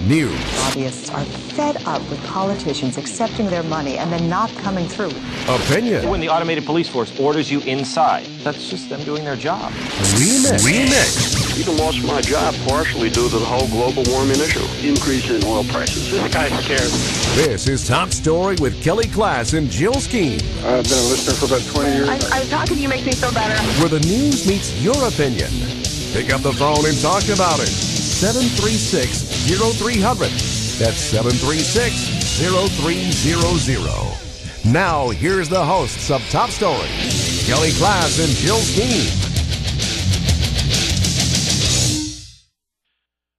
news, Lobbyists are fed up with politicians accepting their money and then not coming through. opinion, When the automated police force orders you inside, that's just them doing their job. remix, remix. Even lost my job partially due to the whole global warming issue. Increase in oil prices. This guy's scared. This is Top Story with Kelly Klaas and Jill Skeem, I've been a listener for about 20 years. I, I'm talking to you makes me feel better. where the news meets your opinion. Pick up the phone and talk about it. 736-0300. That's 736-0300. Now, here's the hosts of Top Story, Kelly Klaas and Jill Skeem.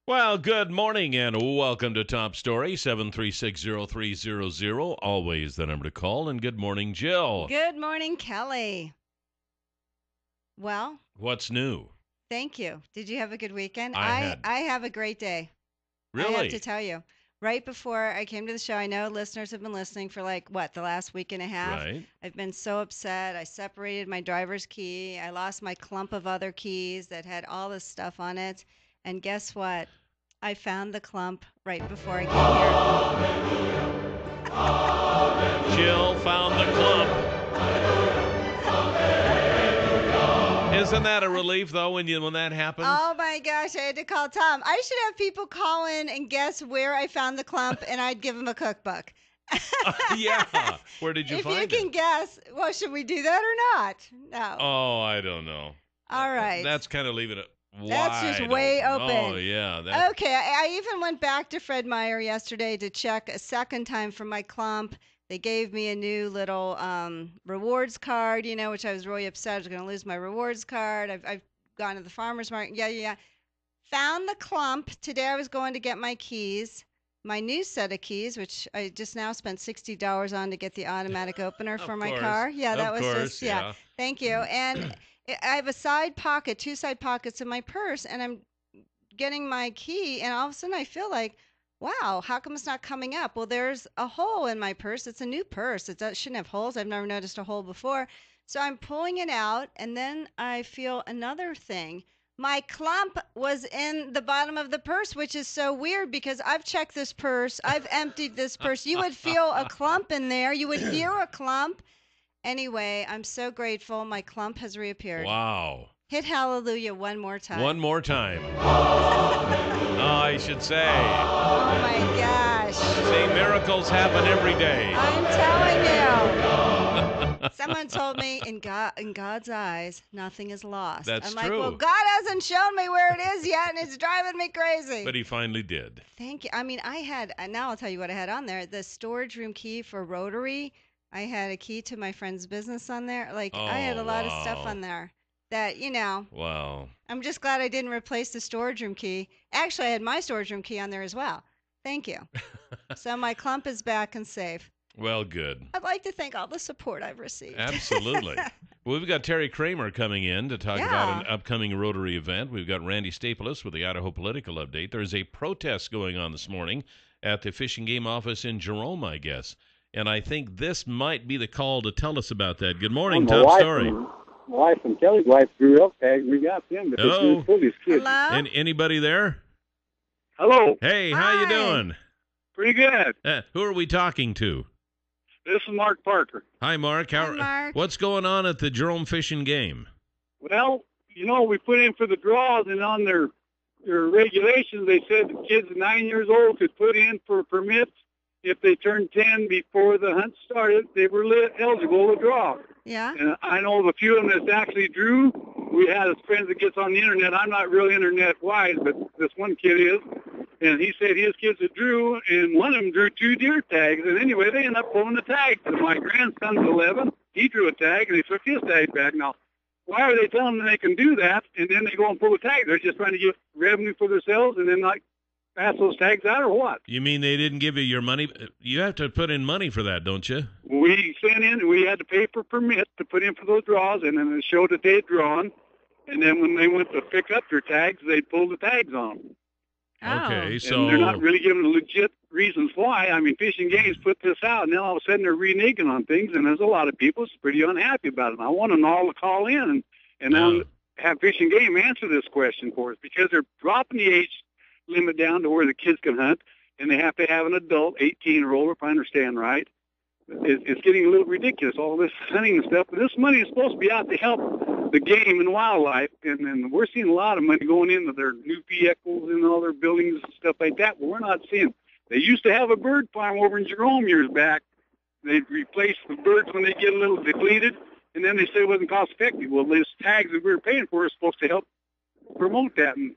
Well, good morning and welcome to Top Story 7360300. Always the number to call. And good morning, Jill. Good morning, Kelly. Well, What's new? Thank you. Did you have a good weekend? I had. I have a great day. Really? I have to tell you. Right before I came to the show, I know listeners have been listening for like what the last week and a half. Right. I've been so upset. I separated my driver's key. I lost my clump of other keys that had all this stuff on it. And guess what? I found the clump right before I came here. Jill found the clump. Isn't that a relief though when you when that happens? Oh my gosh, I had to call Tom. I should have people call in and guess where I found the clump, and I'd give them a cookbook. yeah. Where did you find it? if you can guess, well, should we do that or not? No. Oh, I don't know. All right. That's kind of leaving it That's just way Oh open. yeah. That, Okay, I, I even went back to Fred Meyer yesterday to check a second time for my clump. They gave me a new little um, rewards card, you know, which I was really upset. I was going to lose my rewards card. I've, I've gone to the farmer's market. Yeah, yeah, yeah. Found the clump. Today I was going to get my keys, my new set of keys, which I just now spent $60 on to get the automatic opener for my course. car. Yeah, that Of was course, just, yeah. yeah. Thank you. And I I have a side pocket, two side pockets in my purse, and I'm getting my key, and all of a sudden I feel like, wow, how come it's not coming up? Well, there's a hole in my purse. It's a new purse. It shouldn't have holes. I've never noticed a hole before. So I'm pulling it out, and then I feel another thing. My clump was in the bottom of the purse, which is so weird because I've checked this purse. I've emptied this purse. You would feel a clump in there. You would hear a clump. Anyway, I'm so grateful. My clump has reappeared. wow. Hit hallelujah one more time. One more time. oh, I should say. Oh my gosh. See, miracles happen every day. I'm telling you. Someone told me in God in God's eyes, nothing is lost. That's I'm like, true. well, God hasn't shown me where it is yet, and it's driving me crazy. But he finally did. Thank you. I mean, I had uh, now I'll tell you what I had on there: the storage room key for Rotary. I had a key to my friend's business on there. Like I had a Oh, lot of stuff on there that you know. Wow. I'm just glad I didn't replace the storage room key. Actually, I had my storage room key on there as well. Thank you. so my clump is back and safe. Well, good. I'd like to thank all the support I've received. Absolutely. well, we've got Terry Kramer coming in to talk about an upcoming Rotary event. We've got Randy Staples with the Idaho Political Update. There's a protest going on this morning at the Fish and Game office in Jerome, I guess. And I think this might be the call to tell us about that. Good morning, Well, Top my wife Story. And, my wife and Kelly's wife grew up tag. We got them, but Hello? it's kids. Hello. An- anybody there? Hello. Hey, how you doing? Pretty good. Uh, who are we talking to? This is Mark Parker. Hi, Mark. How, Hi, Mark. What's going on at the Jerome Fish and Game? Well, you know, we put in for the draws, and on their their regulations, they said the kids nine years old could put in for permits. If they turned 10 before the hunt started, they were eligible to draw. Yeah. And I know of a few of them that actually drew. We had a friend that gets on the internet. I'm not real internet wise, but this one kid is. And he said his kids that drew, and one of them drew two deer tags. And anyway, they ended up pulling the tag. And my grandson's 11. He drew a tag, and he took his tag back. Now, why are they telling them they can do that, and then they go and pull the tag? They're just trying to get revenue for themselves, and then like pass those tags out, or what? You mean they didn't give you your money? You have to put in money for that, don't you? We sent in, we had to pay for permit to put in for those draws, and then it showed that they'd drawn. And then when they went to pick up their tags, they pulled the tags on them. Okay, Oh. so and they're not really giving legit reasons why. I mean, Fish and Game's put this out, and then all of a sudden they're reneging on things, and there's a lot of people that's pretty unhappy about it. I want them all to call in and, and Yeah. then have Fish and Game answer this question for us because they're dropping the age limit down to where the kids can hunt, and they have to have an adult, 18 or older, if I understand right. It, it's getting a little ridiculous, all this hunting and stuff. But this money is supposed to be out to help the game and wildlife, and, and we're seeing a lot of money going into their new vehicles and all their buildings and stuff like that. But we're not seeing. They used to have a bird farm over in Jerome years back. They'd replace the birds when they get a little depleted, and then they said it wasn't cost effective. Well, these tags that we were paying for are supposed to help promote that. And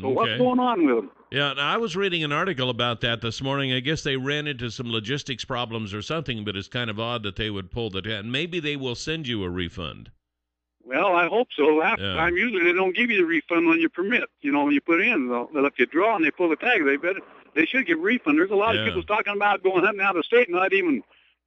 so what's going on with them? Yeah, I was reading an article about that this morning. I guess they ran into some logistics problems or something, but it's kind of odd that they would pull the tag. Maybe they will send you a refund. Well, I hope so. Half Yeah. time, usually they don't give you the refund on your permit. You know, when you put in, they'll, they'll if you draw and they pull the tag, they better they should give a refund. There's a lot Yeah. of people talking about going hunting out of state and not even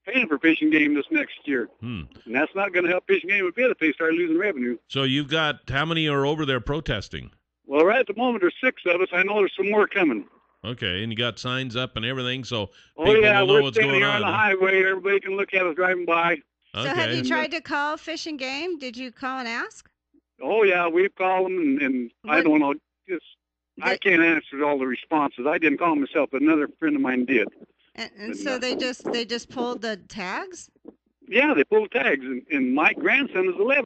paying for Fish and Game this next year, Hmm. and that's not going to help Fish and Game a bit if they start losing revenue. So you've got how many are over there protesting? Well, right at the moment, there's six of us. I know there's some more coming. Okay, and you got signs up and everything, so Oh people yeah, will know we're what's standing going here on on. the highway. Everybody can look at us driving by. So okay. have you tried to call Fish and Game? Did you call and ask? Oh yeah, we've called them, and, and I don't know. Just I can't answer all the responses. I didn't call myself, but another friend of mine did. And, and so uh, they just they just pulled the tags. Yeah, they pulled tags, and, and my grandson is 11,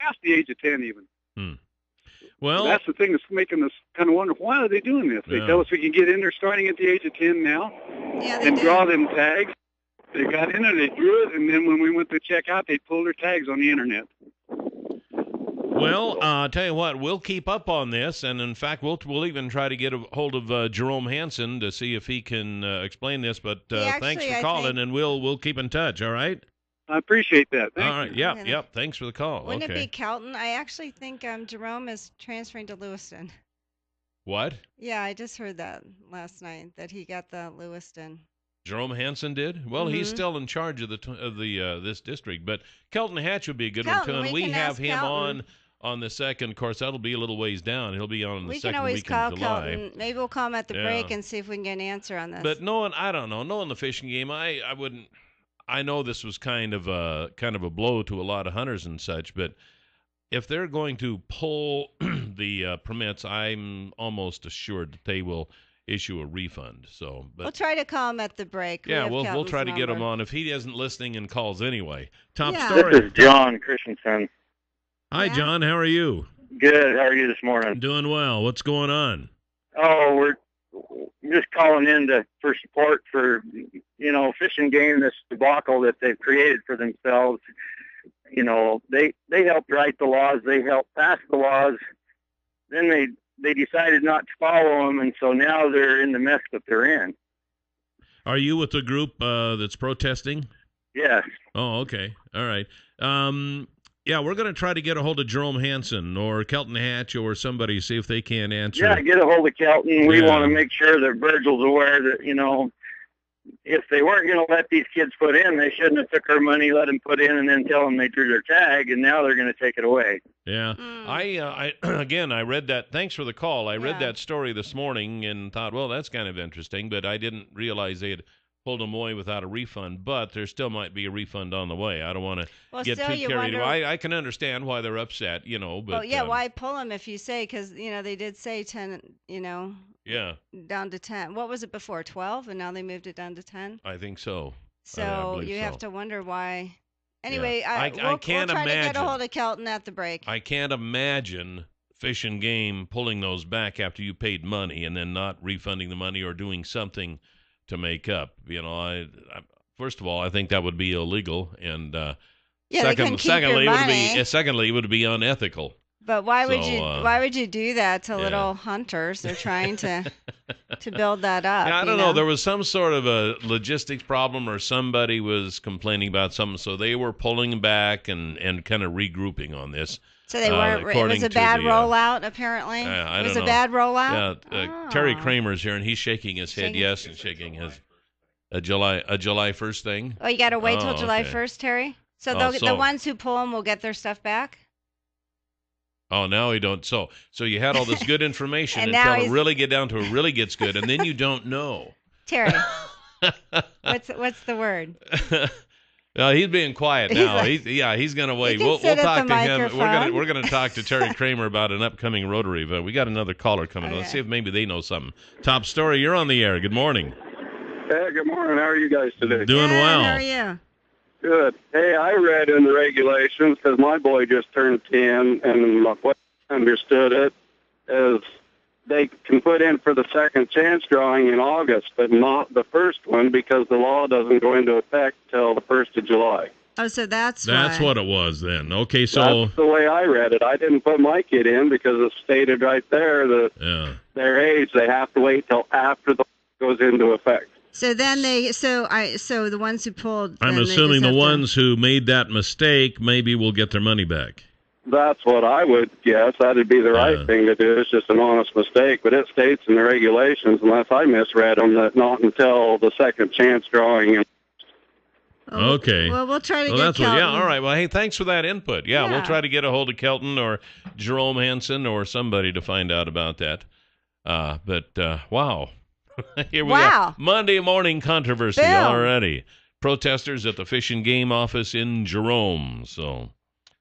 past the age of 10 even. Hmm. Well, that's the thing that's making us kind of wonder why are they doing this? They Yeah. tell us we can get in there starting at the age of 10 now Yeah, and did. draw them tags. They got in there, they drew it, and then when we went to check out, they pulled their tags on the internet. well, uh, tell you what, we'll keep up on this, and in fact, we'll we'll even try to get a hold of uh, Jerome Hansen to see if he can uh, explain this. But uh, He thanks for I calling, think- and we'll we'll keep in touch. All right. I appreciate that. Thank all right. you. Yep. Okay. Yep. Thanks for the call. Wouldn't okay. it be Kelton? I actually think um, Jerome is transferring to Lewiston. what? Yeah, I just heard that last night that he got the Lewiston. Jerome Hansen did. Well, he's Mhm. still in charge of the of the uh, this district, but Kelton Hatch would be a good Kelton, one too, and we we can have ask him Kelton. on on the second. Of course, that'll be a little ways down. He'll be on the we can second always week call in July. Kelton. Maybe we'll call him at the break and see if we can get an answer on this. But knowing, I don't know, knowing the Fish and Game, I, I wouldn't. I know this was kind of a kind of a blow to a lot of hunters and such, but if they're going to pull the uh, permits, I'm almost assured that they will issue a refund. So, but we'll try to call him at the break. Yeah, have we'll we'll try to get him on if he isn't listening and calls anyway. Top Yeah. This story. is John Christensen. Hi, Yeah. John. How are you? Good. How are you this morning? Doing well. What's going on? Oh, we're just calling in to, for support for you know Fish and Game this debacle that they've created for themselves. You know, they they helped write the laws, they helped pass the laws, then they they decided not to follow them, and so now they're in the mess that they're in. Are you with the group uh, that's protesting? Yes. Oh, okay. All right. Um, yeah, we're going to try to get a hold of Jerome Hansen or Kelton Hatch or somebody, see if they can answer. Yeah, get a hold of Kelton. We Yeah. want to make sure that Virgil's aware that you know, if they weren't going to let these kids put in, they shouldn't have took our money, let them put in, and then tell them they drew their tag, and now they're going to take it away. Yeah. Mm. I, uh, I again, I read that. Thanks for the call. I read that story this morning and thought, well, that's kind of interesting, but I didn't realize they had pulled them away without a refund. But there still might be a refund on the way. I don't want to well, get too carried wonder. away. I, I can understand why they're upset, you know. But oh yeah, um, why pull them if you say? Because you know they did say ten. You know, Yeah, down to ten. What was it before? Twelve, and now they moved it down to ten. I think so. So believe you have to wonder why. Anyway, I- I, I we'll, can't we'll try to get imagine. a hold of Kelton at the break. I can't imagine Fish and Game pulling those back after you paid money and then not refunding the money or doing something to make up. You know, I, I first of all, I think that would be illegal, and uh, yeah, second, secondly, it would be secondly, it would be unethical. But why would So, you? uh, why would you do that to yeah. little hunters? They're trying to to build that up. Yeah, I don't know. There was some sort of a logistics problem, or somebody was complaining about something, so they were pulling back and and kind of regrouping on this. so they uh, weren't. it according was a bad the, uh, rollout, apparently. uh, I it was a know. bad rollout. Yeah, uh, Terry Oh. Kramer's here, and he's shaking his head Shaking- yes and shaking his a July a July first thing. Oh, you got to wait Oh, till July okay. first, Terry. So, Oh, so- the ones who pull them will get their stuff back. Oh, now he don't. So so you had all this good information And now until it really get down to it really gets good, and then you don't know. Terry, what's what's the word? Uh, he's being quiet He's now. like- he's, yeah, he's going to wait. We'll, we'll talk the to him. We're going to we're going to talk to Terry Kramer about an upcoming Rotary. But we got another caller coming. Let's see if maybe they know something. Top story. You're on the air. Good morning. Hey, good morning. How are you guys today? Doing Good, well. How are you? Good. Hey, I read in the regulations because my boy just turned 10, and my boy understood it as they can put in for the second chance drawing in August, but not the first one because the law doesn't go into effect till the 1st of July. Oh, so that's That's why. what it was then. Okay, so That's the way I read it. I didn't put my kid in because it stated right there that yeah. their age, they have to wait till after the goes into effect. So then they. So I. So the ones who pulled. I'm assuming the have to- ones who made that mistake maybe will get their money back. That's what I would guess. That'd be the right Uh. thing to do. It's just an honest mistake, but it states in the regulations, unless I misread them, that not until the second chance drawing. And Oh, Okay. Well, we'll try to Well, get that's what. Yeah. All right. Well, hey, thanks for that input. Yeah, we'll try to get a hold of Kelton or Jerome Hansen or somebody to find out about that. Uh, but uh, wow, here we Wow. are. Monday morning controversy already. Protesters at the Fish and Game office in Jerome. So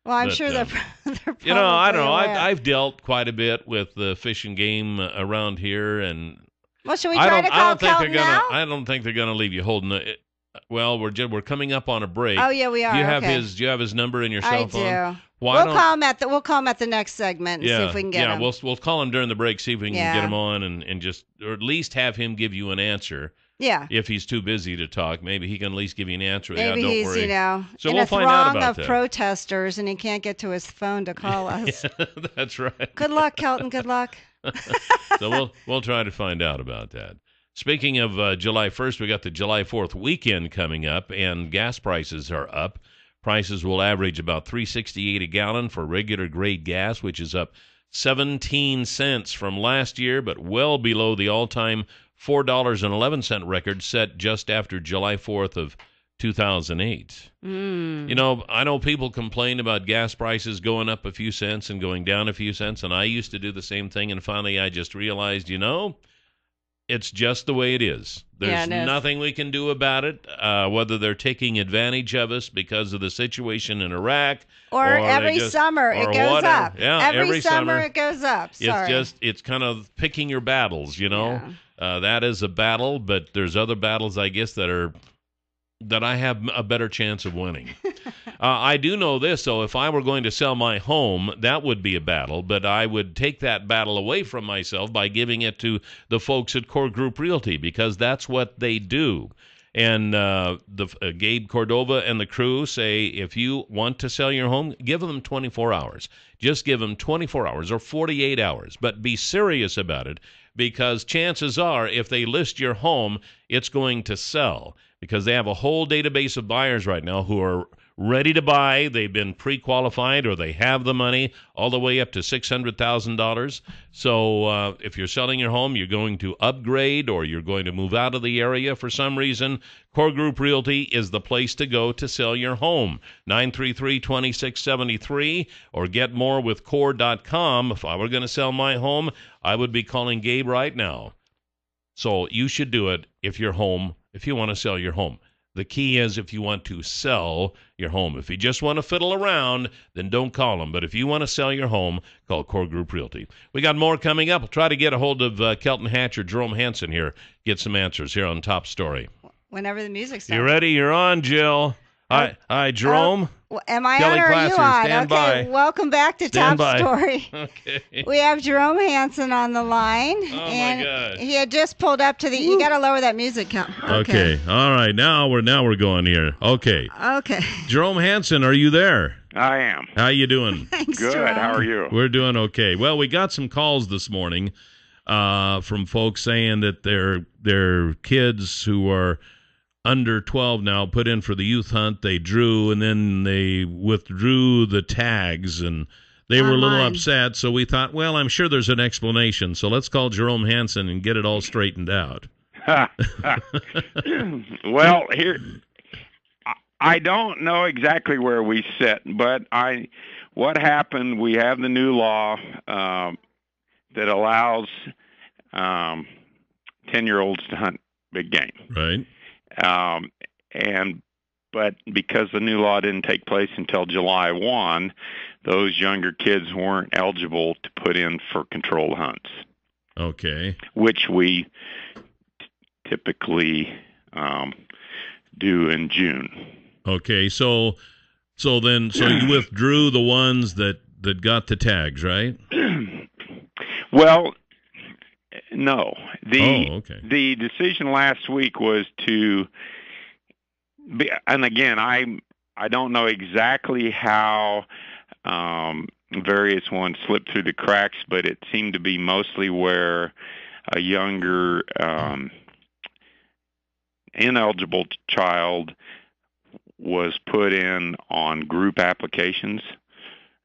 Well, I'm But, sure um, they're. they're you know, I don't know. aware. I, I've dealt quite a bit with the Fish and Game uh, around here, and well, should we try to I call don't think Kelton they're gonna. now? I don't think they're gonna leave you holding it. Well, we're just, we're coming up on a break. oh yeah, we are. Do you have okay. his? Do you have his number in your I cell phone? do. Why we'll call him at the. We'll call him at the next segment and yeah, see if we can get yeah. him. We'll we'll call him during the break. See if we can Yeah. get him on and and just or at least have him give you an answer. yeah. If he's too busy to talk, maybe he can at least give you an answer. Maybe yeah, don't he's, worry. you know, So in we'll a throng of that. protesters, and he can't get to his phone to call us. That's right. Good luck, Kelton. Good luck. so we'll we'll try to find out about that. Speaking of uh, July 1st, we got the July 4th weekend coming up, and gas prices are up. Prices will average about 3.68 a gallon for regular grade gas, which is up 17 cents from last year, but well below the all-time $4.11 record set just after July 4th of 2008. Mm. You know, I know people complain about gas prices going up a few cents and going down a few cents, and I used to do the same thing. And finally, I just realized, you know, it's just the way it is. There's Yeah, it is. nothing we can do about it. Uh, whether they're taking advantage of us because of the situation in Iraq, Or, or every just- summer or it goes whatever. up. Yeah, every, every summer, summer. it goes up. Sorry. it's just it's kind of picking your battles. You know, Yeah. uh, that is a battle, but there's other battles, I guess, that are that I have a better chance of winning. uh, I do know this, though. If I were going to sell my home, that would be a battle, but I would take that battle away from myself by giving it to the folks at Core Group Realty because that's what they do. And uh, the uh, Gabe Cordova and the crew say if you want to sell your home, give them 24 hours. Just give them 24 hours or 48 hours, but be serious about it because chances are if they list your home, it's going to sell because they have a whole database of buyers right now who are ready to buy. They've been pre-qualified or they have the money all the way up to $600,000. So uh, if you're selling your home, you're going to upgrade or you're going to move out of the area for some reason, Core Group Realty is the place to go to sell your home. 933-2673 or get more with core.com. If I were going to sell my home, I would be calling Gabe right now. So you should do it if your home, if you want to sell your home. The key is if you want to sell your home. If you just want to fiddle around, then don't call them. But if you want to sell your home, call Core Group Realty. We got more coming up. We'll try to get a hold of uh, Kelton Hatch or Jerome Hansen here, get some answers here on Top Story. Whenever the music starts. You ready? You're on, Jill. Hi, hi, Jerome. Well, Am I Kelly on or are you on? stand okay, by. welcome back to Stand Top by. Story. okay. We have Jerome Hansen on the line. Oh, my and gosh. He had just pulled up to the. You got to lower that music count. Okay. All right. Now we're now we're going here. Okay. Okay. Jerome Hansen, are you there? I am. How you doing? Thanks, Good. Jerome. How are you? We're doing okay. Well, we got some calls this morning uh, from folks saying that their their kids who are under 12 now put in for the youth hunt. They drew and then they withdrew the tags and they were a little upset. So we thought, well, I'm sure there's an explanation. So let's call Jerome Hansen and get it all straightened out. well, here I- I don't know exactly where we sit, but I what happened? We have the new law um, that allows um, ten year olds to hunt big game, Right? Um, and but because the new law didn't take place until July 1, those younger kids weren't eligible to put in for controlled hunts, Okay. which we t- typically um, do in June. Okay. So, so then, so you withdrew the ones that that got the tags, right? Well, no. The Oh, okay. the decision last week was to be, and again, I I don't know exactly how um, various ones slipped through the cracks, but it seemed to be mostly where a younger um, ineligible child was put in on group applications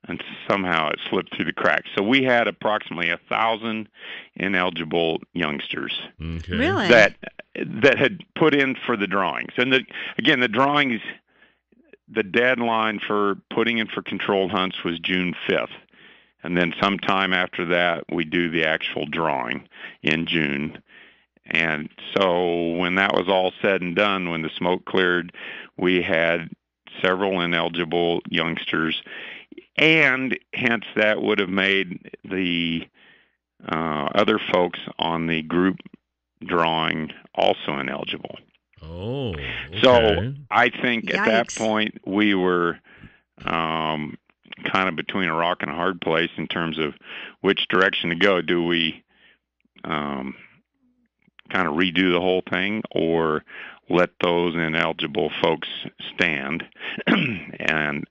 and somehow it slipped through the cracks. So we had approximately a thousand ineligible youngsters Okay. Really? that that had put in for the drawings. And the, again, the drawings, the deadline for putting in for controlled hunts was June 5th. And then sometime after that, we do the actual drawing in June. And so when that was all said and done, when the smoke cleared, we had several ineligible youngsters. And hence that would have made the uh, other folks on the group drawing also ineligible. Oh. Okay. So I think at that point we were um, kind of between a rock and a hard place in terms of which direction to go. Do we um, kind of redo the whole thing or let those ineligible folks stand? and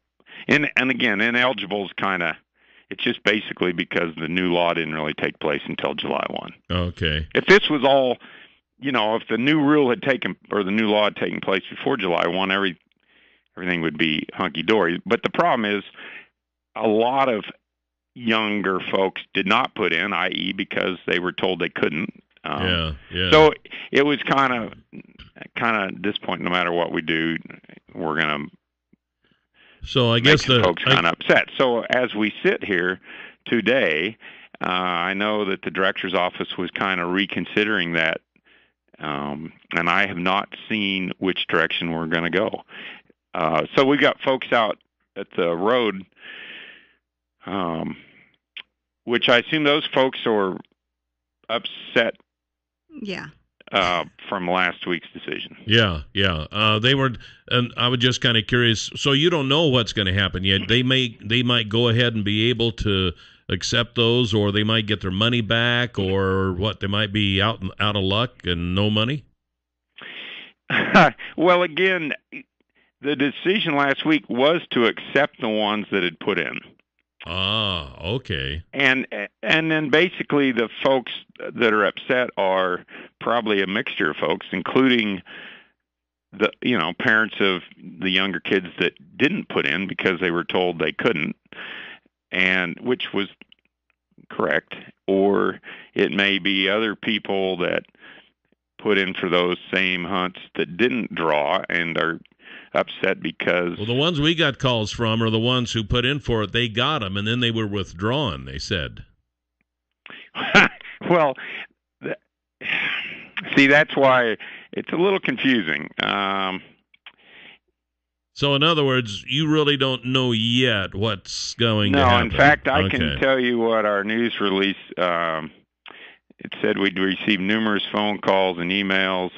and and again, ineligible is kind of it's just basically because the new law didn't really take place until July one okay. if this was all, you know, if the new rule had taken or the new law had taken place before July one, every everything would be hunky dory. But the problem is, a lot of younger folks did not put in, i.e., because they were told they couldn't. Um, yeah. Yeah. So it was kind of kind of at this point, no matter what we do, we're going to so I guess the folks I- kind of upset. So as we sit here today, uh, I know that the director's office was kind of reconsidering that, um, and I have not seen which direction we're going to go. Uh, so we've got folks out at the road, um, which I assume those folks are upset Yeah. Uh, from last week's decision. Yeah, yeah. Uh, they were, and I was just kind of curious. So you don't know what's going to happen yet. They may, they might go ahead and be able to accept those, or they might get their money back, or what? They might be out out of luck and no money. well, again, the decision last week was to accept the ones that had put in. Ah, okay. and and then basically the folks that are upset are probably a mixture of folks including the you know parents of the younger kids that didn't put in because they were told they couldn't and which was correct or it may be other people that put in for those same hunts that didn't draw and are upset because Well, the ones we got calls from are the ones who put in for it. They got them, and then they were withdrawn. They said. well, th- see, that's why it's a little confusing. Um, So, in other words, you really don't know yet what's going to no, happen. in fact, I Okay. can tell you what our news release. Um, it said we'd received numerous phone calls and emails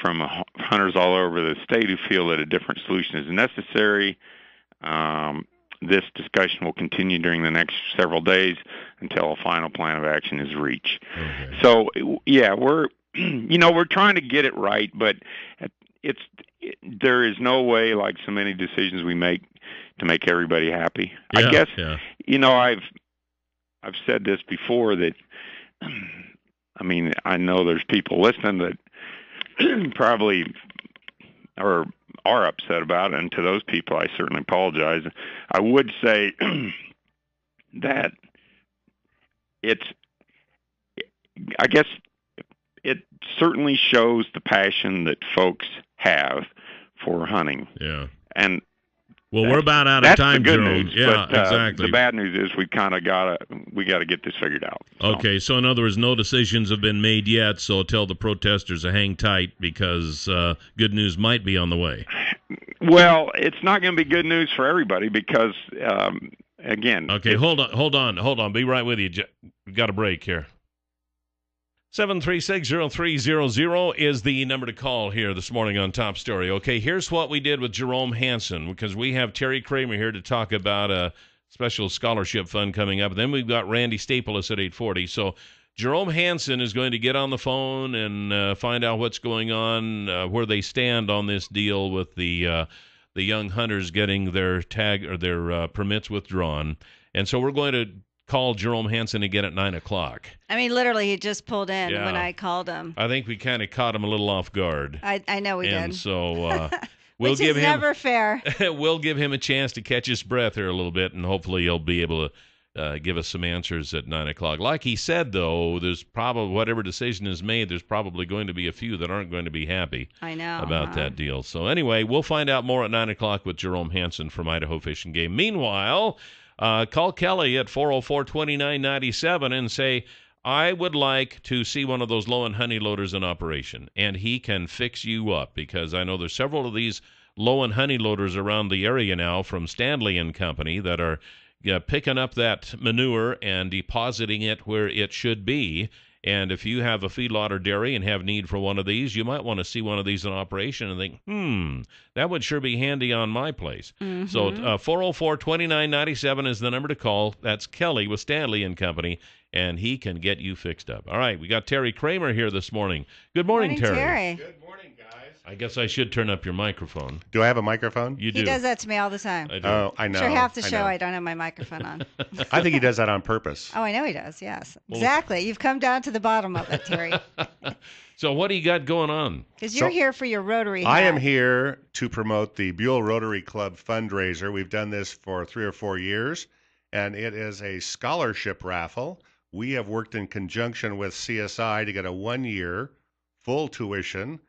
from hunters all over the state who feel that a different solution is necessary. Um, this discussion will continue during the next several days until a final plan of action is reached. Okay. So yeah, we're you know we're trying to get it right, but it's it, there is no way like so many decisions we make to make everybody happy. I guess Yeah. you know I've I've said this before that I mean I know there's people listening that probably or are upset about and to those people I certainly apologize. I would say that it's I guess it certainly shows the passion that folks have for hunting Yeah. and Well, we're about out of That's time, the good Jerome. news. Yeah, but, uh, exactly. The bad news is we kind of got to we got to get this figured out. Okay, so in other words, no decisions have been made yet. So tell the protesters to hang tight because uh, good news might be on the way. Well, it's not going to be good news for everybody because, um, again, Okay, hold on, hold on, hold on. Be right with you. We've got a break here. Seven three six zero three zero zero is the number to call here this morning on Top Story. Okay, here's what we did with Jerome Hansen because we have Terry Kramer here to talk about a special scholarship fund coming up. Then we've got Randy Staples at eight forty. So Jerome Hansen is going to get on the phone and uh, find out what's going on, uh, where they stand on this deal with the uh, the young hunters getting their tag or their uh, permits withdrawn. And so we're going to call Jerome Hansen again at nine o'clock. I mean, literally, he just pulled in Yeah. when I called him. I think we kind of caught him a little off guard, I, I know we and did. so uh, we'll Which give is him never fair. we'll give him a chance to catch his breath here a little bit, and hopefully he'll be able to. Uh, give us some answers at nine o'clock. Like he said, though, there's probably whatever decision is made. There's probably going to be a few that aren't going to be happy I know. about huh? that deal. So anyway, we'll find out more at nine o'clock with Jerome Hansen from Idaho Fish and Game. Meanwhile, uh, call Kelly at 404-2997 and say, I would like to see one of those low and honey loaders in operation, and he can fix you up because I know there's several of these low and honey loaders around the area now from Stanley and Company that are uh, picking up that manure and depositing it where it should be. And if you have a feedlot or dairy and have need for one of these, you might want to see one of these in operation and think, hmm, that would sure be handy on my place. So uh, 404 2997 is the number to call. That's Kelly with Stanley and Company, and he can get you fixed up. All right, we got Terry Kramer here this morning. Good morning, Morning, Terry. Terry. Good morning, guys. I guess I should turn up your microphone. Do I have a microphone? You do. He does that to me all the time. I do. Oh, I know. Sure, half the I show know. I don't have my microphone on. I think he does that on purpose. oh, I know he does. Yes, Well- exactly. You've come down to the bottom of it, Terry, so what do you got going on? because you're So- here for your Rotary. I am here to promote the Buhl Rotary Club fundraiser. We've done this for three or four years, and it is a scholarship raffle. We have worked in conjunction with CSI to get a one year full tuition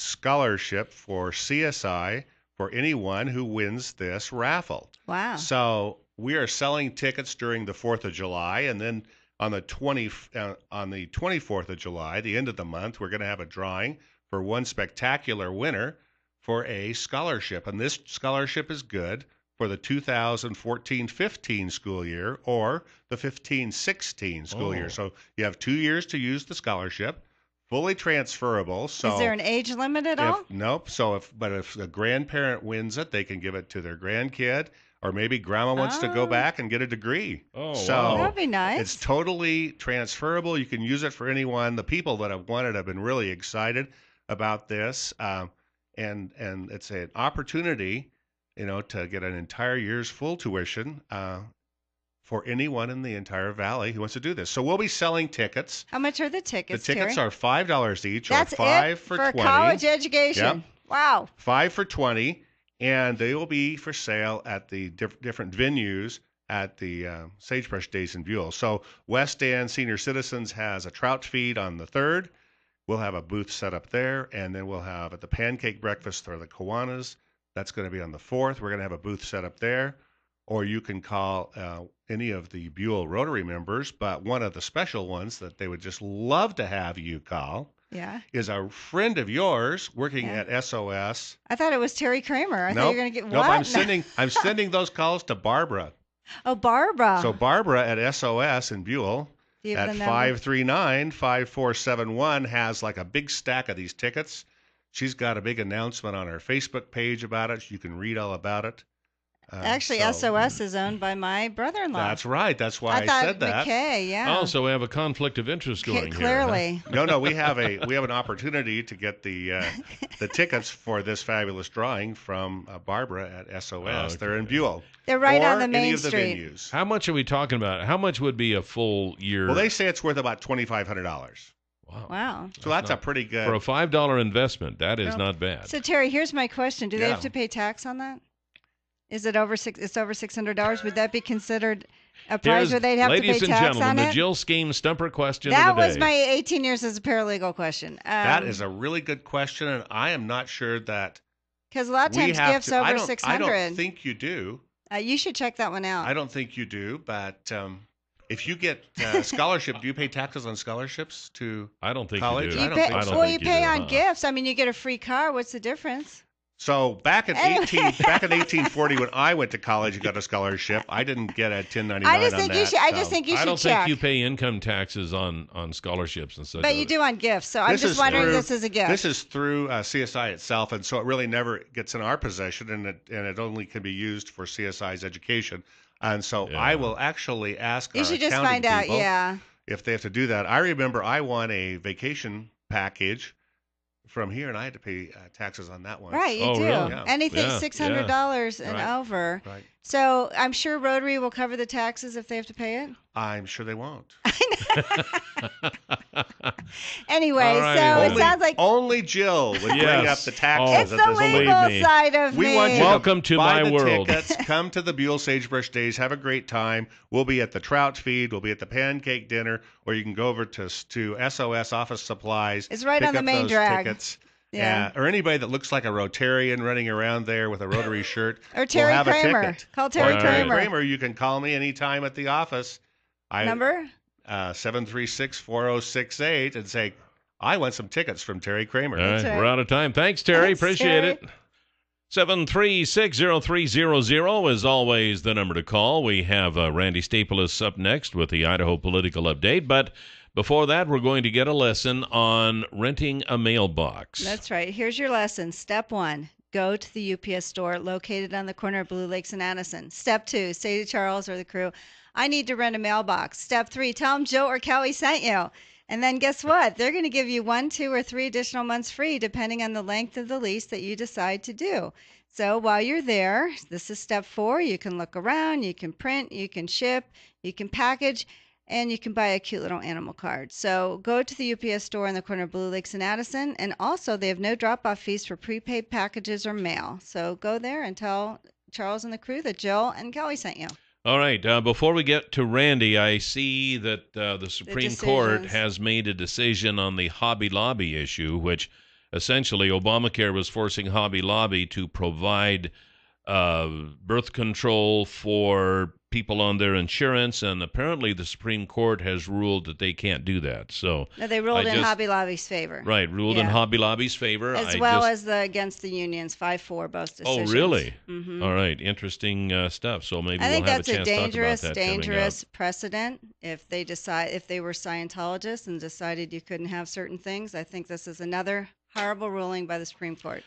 scholarship for CSI for anyone who wins this raffle. Wow. So we are selling tickets during the Fourth of July, and then on the twenty uh, on the twenty fourth of July, the end of the month, we're going to have a drawing for one spectacular winner for a scholarship, and this scholarship is good for the 2014-15 school year or the 15-16 school Oh. year. So you have two years to use the scholarship, fully transferable. So Is there an age limit at if, all? Nope. So if but if a grandparent wins it, they can give it to their grandkid, or maybe grandma wants to go Oh. back and get a degree. Oh, so wow. That'd be nice. it's totally transferable. You can use it for anyone. The people that have won it have been really excited about this, um, and and it's an opportunity, you know, to get an entire year's full tuition. Uh, for anyone in the entire valley who wants to do this, so we'll be selling tickets. How much are the tickets? the tickets Terry? are five dollars each, That's or five it for, for 20 college education. Yep. Wow. five for 20 and they will be for sale at the diff- different venues at the uh, sagebrush days in Buhl so west end senior citizens has a trout feed on the third we'll have a booth set up there and then we'll have at the pancake breakfast or the kiwanis that's going to be on the fourth we're going to have a booth set up there or you can call uh, any of the Buhl rotary members but one of the special ones that they would just love to have you call Yeah. is a friend of yours working Yeah. at sos I thought it was Terry Kramer. I thought nope. you were gonna get nope, what? I'm sending I'm sending those calls to Barbara. oh, Barbara. So Barbara at SOS in Buhl Do you have at the number? 539 5471 has like a big stack of these tickets. She's got a big announcement on her Facebook page about it. You can read all about it. Uh, Actually, so- SOS is owned by my brother-in-law. That's right. That's why I, thought said that. McKay, yeah. Oh, so we have a conflict of interest Ca- going here. huh? clearly. No, no, we have a we have an opportunity to get the uh, the tickets for this fabulous drawing from uh, Barbara at SOS. They're in Buhl. They're right or on the any main of the street. venues. How much are we talking about? How much would be a full year? Well, they say it's worth about twenty five hundred dollars. wow. Wow. So that's, a not- pretty good. For a five dollar investment, that is Well, not bad. So Terry, here's my question: Do they have to pay tax on that? Is it over six? It's over six hundred dollars. Would that be considered a prize Here's- where they'd have to pay ladies pay and tax gentlemen, on the it? Jill Skeem Stumper question that of the day. was my 18 years as a paralegal question. Um, that is a really good question, and I am not sure that Because a lot of We times have gifts to- I over don't- six I don't think you do. Uh, you should check that one out. I don't think you do, but um, if you get uh, scholarship, do you pay taxes on scholarships to I don't think college? you do. I don't pay, think so. well, you you pay do, on huh? gifts. I mean, you get a free car. What's the difference? So back in 18 back in 1840 when I went to college and got a scholarship, I didn't get a 1099 I just think that, you should. I so- just think you should. I don't check. think you pay income taxes on on scholarships and such. but you do on gifts. So I'm just wondering through- if this is a gift. This is through uh, CSI itself, and so it really never gets in our possession, and it and it only can be used for CSI's education. And so I will actually ask you our should just find out. Yeah. if they have to do that. I remember I won a vacation package from here, and I had to pay uh, taxes on that one. Right, you Oh, do. really? Yeah. Anything Yeah, six hundred dollars and Right. over. Right. So I'm sure Rotary will cover the taxes if they have to pay it. I'm sure they won't. Anyway, All righty so then. it sounds like only Jill would bring up the taxes. Oh, it's the legal me. side of We me. want you Welcome to to buy my the world. tickets. Come to the Buhl Sagebrush Days. Have a great time. We'll be at the trout feed. We'll be at the pancake dinner, or you can go over to to SOS Office Supplies. It's right pick on the up main those drag. Tickets. Yeah. Uh, or anybody that looks like a Rotarian running around there with a Rotary shirt. Or will Terry have Kramer. A. Call Terry or Kramer. Kramer. You can call me anytime at the office. I, Number? Uh, 736-4068 and say, I want some tickets from Terry Kramer. All right, right. we're out of time. Thanks, Terry. Thanks, Appreciate Terry. it. Seven three six zero three zero zero is always the number to call. We have uh, Randy Staples up next with the Idaho political update, but before that, we're going to get a lesson on renting a mailbox. That's right. Here's your lesson. Step one go to the UPS store located on the corner of Blue Lakes and Addison. Step two say to Charles or the crew, I need to rent a mailbox. Step three tell them Joe or Kelly sent you. And then guess what? They're going to give you one, two, or three additional months free depending on the length of the lease that you decide to do. So while you're there, this is step four. You can look around, you can print, you can ship, you can package, and you can buy a cute little animal card. So go to the UPS store in the corner of Blue Lakes and Addison, and also they have no drop-off fees for prepaid packages or mail. So go there and tell Charles and the crew that Jill and Kelly sent you. All right. Uh, before we get to Randy, I see that uh, the Supreme Court has made a decision on the Hobby Lobby issue, which essentially Obamacare was forcing Hobby Lobby to provide uh, birth control for people on their insurance, and apparently the Supreme Court has ruled that they can't do that. So, No, they ruled I in just- Hobby Lobby's favor. right, ruled in Hobby Lobby's favor. As I well just- as the against the unions, five four both decisions. Oh, decisions. really? hmm All right, interesting uh, stuff. So maybe I we'll think have that's a a chance dangerous, to talk about that dangerous precedent. If they decide, if they were Scientologists and decided you couldn't have certain things, I think this is another horrible ruling by the Supreme Court.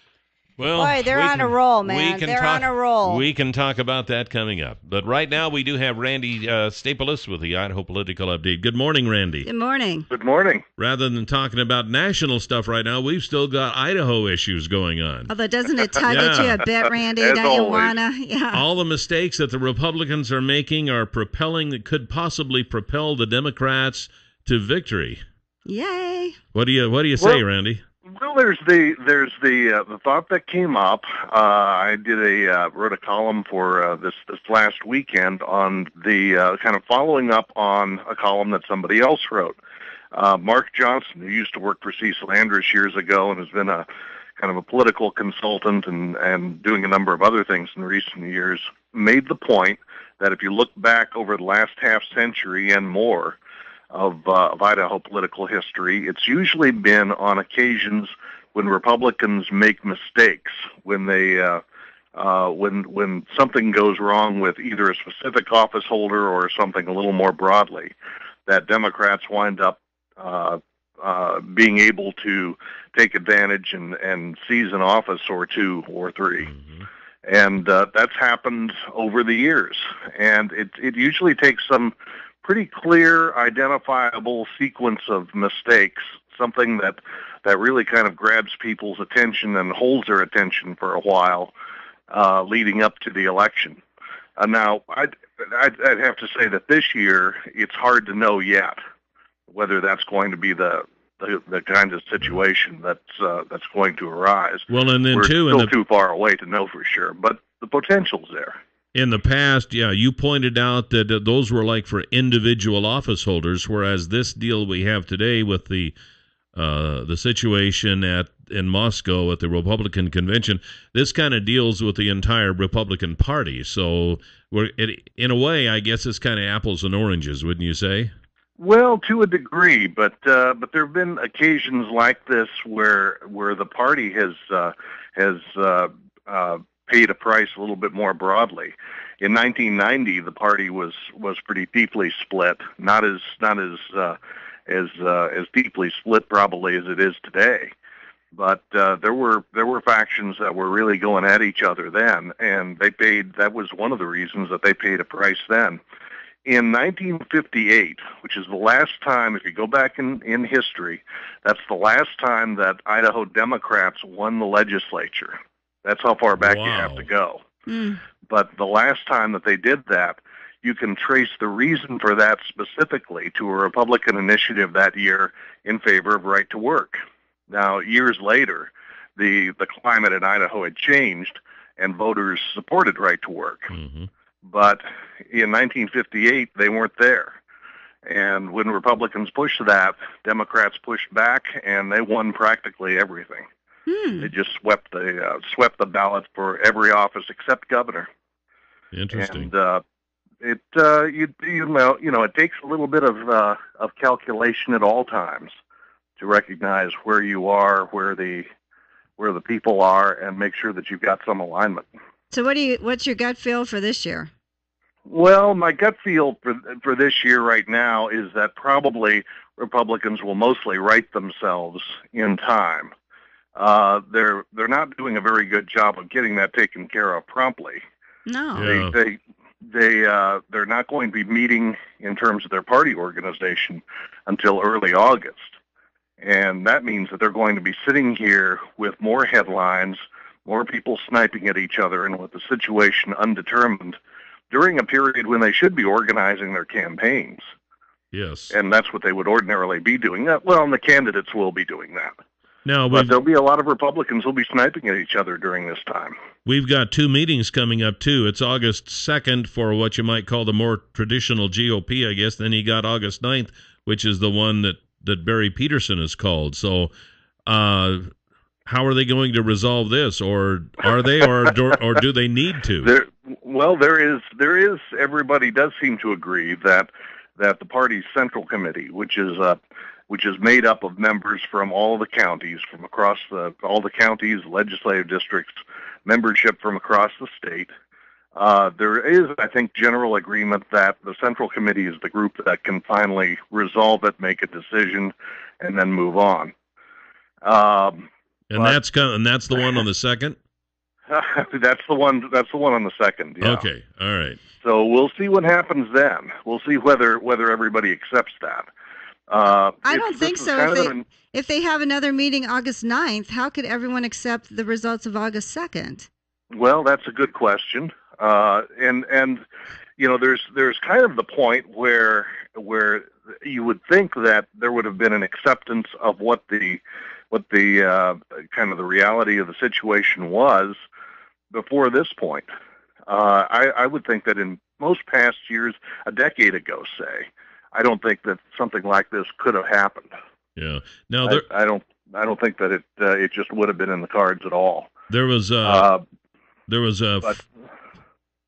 Well, Boy, they're we on a can- roll, we man. can They're talk- on a roll. We can talk about that coming up. But right now, we do have Randy uh, Staples with the Idaho Political Update. Good morning, Randy. Good morning. Good morning. Rather than talking about national stuff right now, we've still got Idaho issues going on. Although doesn't it tug at you a bit, Randy? As Don't you wanna? Yeah. All the mistakes that the Republicans are making are propelling, that could possibly propel the Democrats to victory. Yay. What do you What do you say, Well- Randy? Well, there's the there's the uh, the thought that came up. Uh, I did a uh, wrote a column for uh, this this last weekend on the uh, kind of following up on a column that somebody else wrote. Uh, Mark Johnson, who used to work for Cecil Andrus years ago and has been a kind of a political consultant and and doing a number of other things in recent years, made the point that if you look back over the last half century and more, of, uh, of Idaho political history. It's usually been on occasions when Republicans make mistakes, when they uh, uh, when when something goes wrong with either a specific office holder or something a little more broadly, that Democrats wind up uh, uh, being able to take advantage and, and seize an office or two or 3 and uh, that's happened over the years. And it it usually takes some pretty clear, identifiable sequence of mistakes, something that that really kind of grabs people's attention and holds their attention for a while, uh, leading up to the election. Uh, now, I'd, I'd I'd have to say that this year it's hard to know yet whether that's going to be the the, the kind of situation that's uh, that's going to arise. Well, and then We're too, still the too far away to know for sure, but the potential's there. In the past, yeah, you pointed out that uh, those were like for individual office holders, whereas this deal we have today with the uh, the situation at in Moscow at the Republican convention. This kind of deals with the entire Republican Party. So, it, in a way, I guess it's kind of apples and oranges, wouldn't you say? Well, to a degree, but uh, but there have been occasions like this where where the party has uh, has uh, uh, paid a price a little bit more broadly. In 1990, the party was was pretty deeply split, not as not as uh, as uh, as deeply split probably as it is today. But uh, there were there were factions that were really going at each other then, and they paid. That was one of the reasons that they paid a price then. In 1958, which is the last time, if you go back in, in history, that's the last time that Idaho Democrats won the legislature. That's how far back you have to go. Mm. But the last time that they did that, you can trace the reason for that specifically to a Republican initiative that year in favor of right to work. Now, years later, the the climate in Idaho had changed, and voters supported right to work. Mm-hmm. But in 1958, they weren't there. And when Republicans pushed that, Democrats pushed back, and they won practically everything. Hmm. They just swept the uh, swept the ballot for every office except governor. Interesting. And uh, it uh, you you know you know it takes a little bit of uh, of calculation at all times to recognize where you are, where the where the people are, and make sure that you've got some alignment. So what do you? What's your gut feel for this year? Well, my gut feel for for this year right now is that probably Republicans will mostly right themselves in time. Uh, they're they're not doing a very good job of getting that taken care of promptly. No. Yeah. They they they uh, they're not going to be meeting in terms of their party organization until early August, and that means that they're going to be sitting here with more headlines, more people sniping at each other, and with the situation undetermined during a period when they should be organizing their campaigns. Yes. And that's what they would ordinarily be doing. That well, and the candidates will be doing that. Now But there'll be a lot of Republicans who'll be sniping at each other during this time. we've got two meetings coming up too. It's August second for what you might call the more traditional GOP, I guess. Then you got August 9th, which is the one that that Barry Peterson has called. So, uh, how are they going to resolve this, or are they, or do, or do they need to? There, well, there is, there is. Everybody does seem to agree that that the party's central committee, which is uh, which is made up of members from all the counties, from across the all the counties, legislative districts, membership from across the state. Uh, there is, I think, general agreement that the central committee is the group that can finally resolve it, make a decision, and then move on. Um, and that's kind, and that's the one on the second. that's the one. That's the one on the second. Yeah. Okay, all right. So we'll see what happens then. We'll see whether whether everybody accepts that. Uh, I don't think so. If they, an- if they have another meeting August 9th, how could everyone accept the results of August 2nd? well, that's a good question. Uh, and and you know, there's there's kind of the point where where you would think that there would have been an acceptance of what the what the uh, kind of the reality of the situation was before this point. Uh, I, I would think that in most past years, a decade ago, say, I don't think that something like this could have happened. Yeah. Now I, there I don't. I don't think that it uh, it just would have been in the cards at all. there was uh, Uh, there was a but-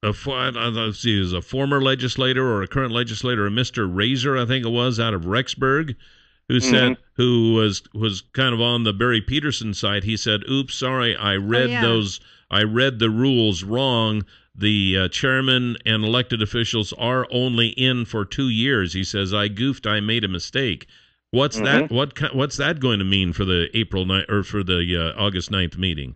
a don't know, let's see, is a former legislator or a current legislator, a Mr. Razor, I think it was, out of Rexburg, who said Mhm. who was was kind of on the Barry Peterson side. He said, "Oops, sorry, I read yeah. those. I read the rules wrong. The uh, chairman and elected officials are only in for two years." He says, "I goofed. I made a mistake." What's that? What what's that going to mean for the April or for the uh, August 9th meeting?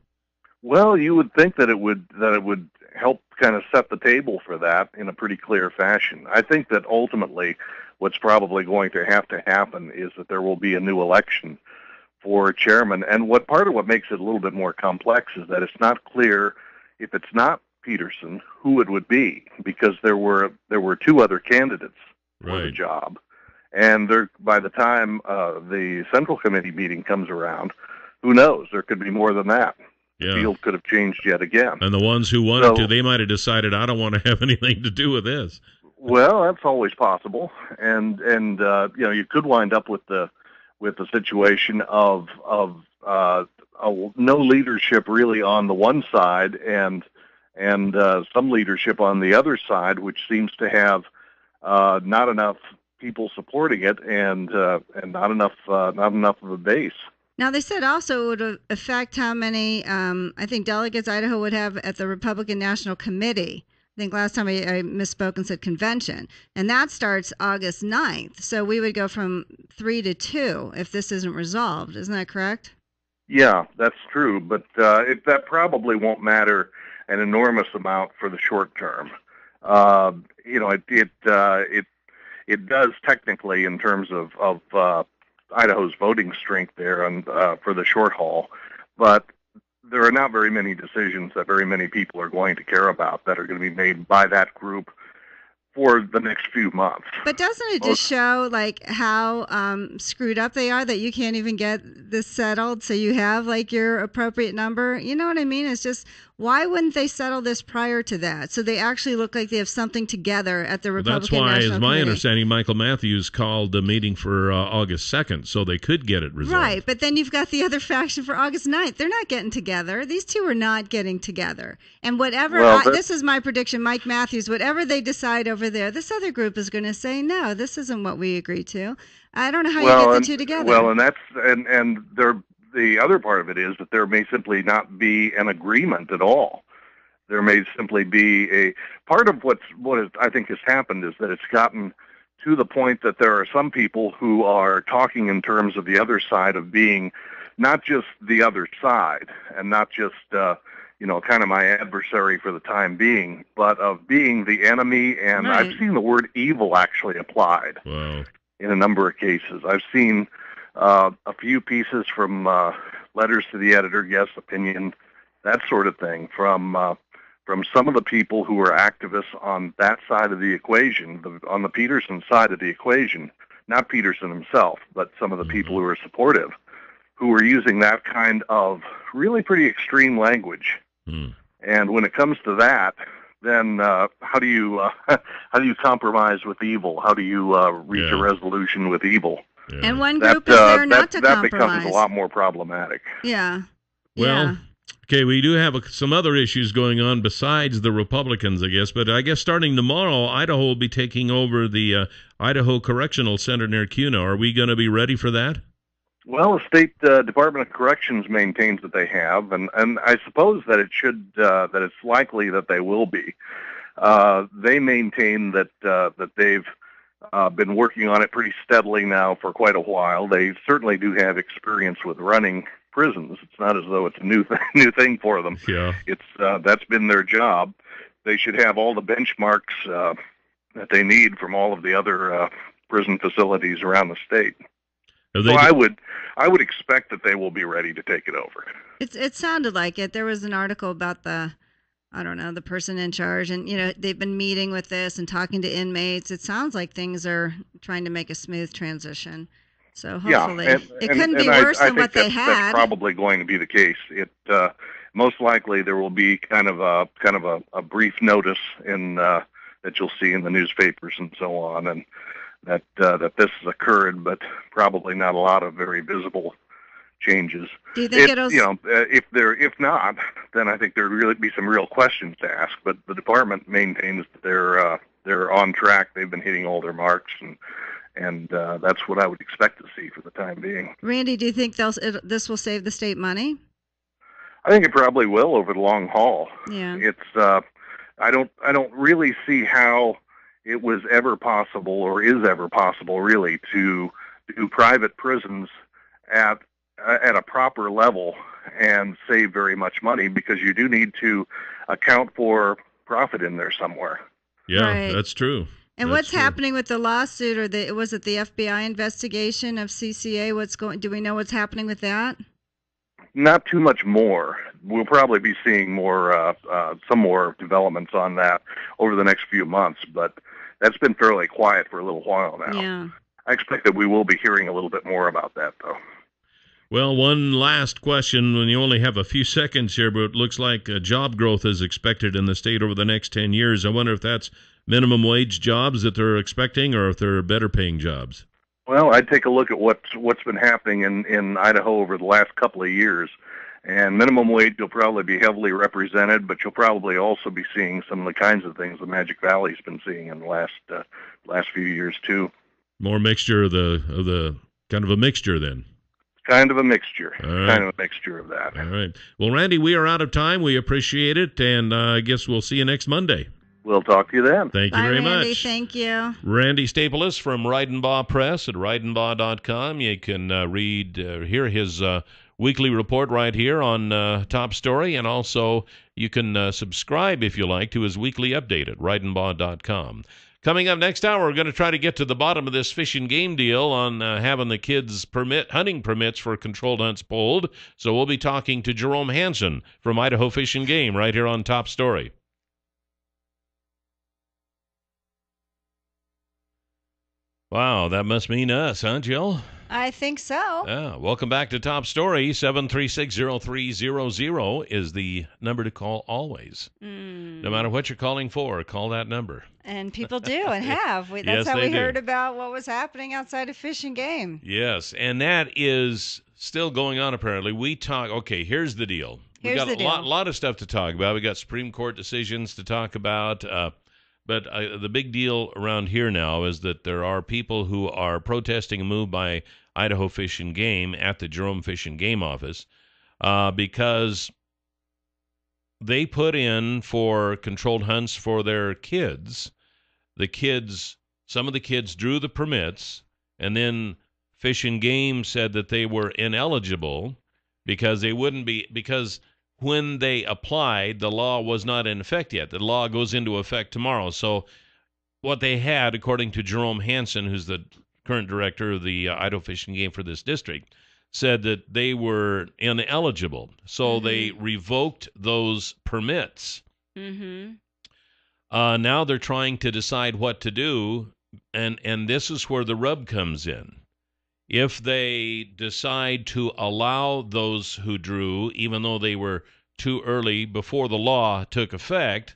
Well, you would think that it would that it would help kind of set the table for that in a pretty clear fashion. I think that ultimately what's probably going to have to happen is that there will be a new election for chairman. And what part of what makes it a little bit more complex is that it's not clear if it's not Peterson who it would be because there were there were two other candidates for the job. And there, by the time uh, the central committee meeting comes around, who knows? There could be more than that. Yeah. Field could have changed yet again. And the ones who wanted So- to, they might have decided, I don't want to have anything to do with this. Well, that's always possible, and and uh, you know you could wind up with the with the situation of of uh, a, no leadership really on the one side, and and uh, some leadership on the other side, which seems to have uh, not enough people supporting it, and uh, and not enough uh, not enough of a base. Now they said also it would affect how many um, I think delegates Idaho would have at the Republican National Committee. I think last time I, I misspoke and said convention, and that starts August 9th. So we would go from three to two if this isn't resolved. Isn't that correct? Yeah, that's true, but uh, it, that probably won't matter an enormous amount for the short term. Uh, you know, it it uh, it it does technically in terms of of uh, Idaho's voting strength there and uh, for the short haul, but there are not very many decisions that very many people are going to care about that are going to be made by that group for the next few months. But doesn't it just show like how um, screwed up they are that you can't even get this settled so you have like your appropriate number? You know what I mean? It's just why wouldn't they settle this prior to that so they actually look like they have something together at the Republican That's why, National as my Committee? understanding, Michael Matthews called the meeting for uh, August 2nd so they could get it resolved. Right, but then you've got the other faction for August 9th. They're not getting together. These two are not getting together. And whatever, Well, I, this is my prediction, Mike Matthews, whatever they decide over there, this other group is going to say, no, this isn't what we agreed to. I don't know how you get the and, two together. Well, and that's and and there the other part of it is that there may simply not be an agreement at all. There may simply be a part of what's what is, I think has happened is that it's gotten to the point that there are some people who are talking in terms of the other side of being not just the other side and not just uh, you know kind of my adversary for the time being, but of being the enemy. And I've seen the word evil actually applied Wow. in a number of cases. I've seen uh, a few pieces from uh, letters to the editor, yes, opinion, that sort of thing from uh, from some of the people who are activists on that side of the equation, the, on the Peterson side of the equation, not Peterson himself, but some of the people who are supportive, who are using that kind of really pretty extreme language. And when it comes to that, then uh, how do you uh, how do you compromise with evil? How do you uh, reach a resolution with evil? And one That, group is uh, there not that, to that becomes compromise. a lot more problematic. Yeah. Well, okay, we do have a, some other issues going on besides the Republicans, I guess. But I guess starting tomorrow, Idaho will be taking over the uh, Idaho Correctional Center near Kuna. Are we going to be ready for that? Well, the state uh, Department of Corrections maintains that they have, and, and I suppose that it should uh, that it's likely that they will be. Uh, they maintain that uh, that they've uh, been working on it pretty steadily now for quite a while. They certainly do have experience with running prisons. It's not as though it's a new th- new thing for them. Yeah. It's uh, that's been their job. They should have all the benchmarks uh, that they need from all of the other uh, prison facilities around the state. Have So they- I would I would expect that they will be ready to take it over. It's it sounded like it. There was an article about the I don't know, the person in charge and you know, they've been meeting with this and talking to inmates. It sounds like things are trying to make a smooth transition. So hopefully yeah, and, it couldn't be and I- worse I than think what they had. That's probably going to be the case. It uh, most likely there will be kind of a kind of a, a brief notice in uh, that you'll see in the newspapers and so on, and that uh, that this has occurred, but probably not a lot of very visible changes. Do you think If, it'll you know uh, if there if not, then I think there'd really be some real questions to ask. But the department maintains that they're uh, they're on track. They've been hitting all their marks, and and uh, that's what I would expect to see for the time being. Randy, do you think they'll it, this will save the state money? I think it probably will over the long haul. Yeah. It's uh, I don't I don't really see how it was ever possible or is ever possible really to do private prisons at at a proper level and save very much money because you do need to account for profit in there somewhere. Yeah, Right. that's true. And That's what's true. happening with the lawsuit or the was it the FBI investigation of CCA? What's going do we know what's happening with that? Not too much more. We'll probably be seeing more, uh, uh, some more developments on that over the next few months, but that's been fairly quiet for a little while now. Yeah. I expect that we will be hearing a little bit more about that, though. Well, one last question. When you only have a few seconds here, but it looks like uh, job growth is expected in the state over the next 10 years. I wonder if that's minimum wage jobs that they're expecting or if they're better paying jobs. Well, I'd take a look at what's what's been happening in in Idaho over the last couple of years, And minimum wage will probably be heavily represented, but you'll probably also be seeing some of the kinds of things the Magic Valley's been seeing in the last uh, last few years too. More mixture of the of the kind of a mixture then. Kind of a mixture. All right. Kind of a mixture of that. All right. Well, Randy, we are out of time. We appreciate it, and uh, I guess we'll see you next Monday. We'll talk to you then. Thank you very Randy. much. Thank you. Randy Stapilus from Ridenbaugh Press at ridenbaugh.com. You can uh, read, uh, hear his uh, weekly report right here on uh, Top Story, and also you can uh, subscribe if you like to his weekly update at ridenbaugh.com. Coming up next hour, we're going to try to get to the bottom of this fish and game deal on uh, having the kids permit hunting permits for controlled hunts pulled. So we'll be talking to Jerome Hansen from Idaho Fish and Game right here on Top Story. Wow, that must mean us, huh, Jill? I think so. Yeah. Welcome back to Top Story. 7360300 is the number to call always. Mm. No matter what you're calling for, call that number. And people do and have. We, that's Yes, how we do. heard about what was happening outside of Fish and Game. Yes, and that is still going on apparently. We talk okay, here's the deal. we Here's got the a lot lot of stuff to talk about. We got Supreme Court decisions to talk about. Uh, but the big deal around here now is that there are people who are protesting a move by Idaho Fish and Game at the Jerome Fish and Game office uh, because they put in for controlled hunts for their kids. The kids, some of the kids drew the permits, and then Fish and Game said that they were ineligible because they wouldn't be because when they applied, the law was not in effect yet. The law goes into effect tomorrow. So what they had, according to Jerome Hansen, who's the current director of the uh, Idaho Fish and Game for this district, said that they were ineligible. So they revoked those permits. Mm-hmm. Uh, now they're trying to decide what to do, and and this is where the rub comes in. If they decide to allow those who drew, even though they were too early before the law took effect,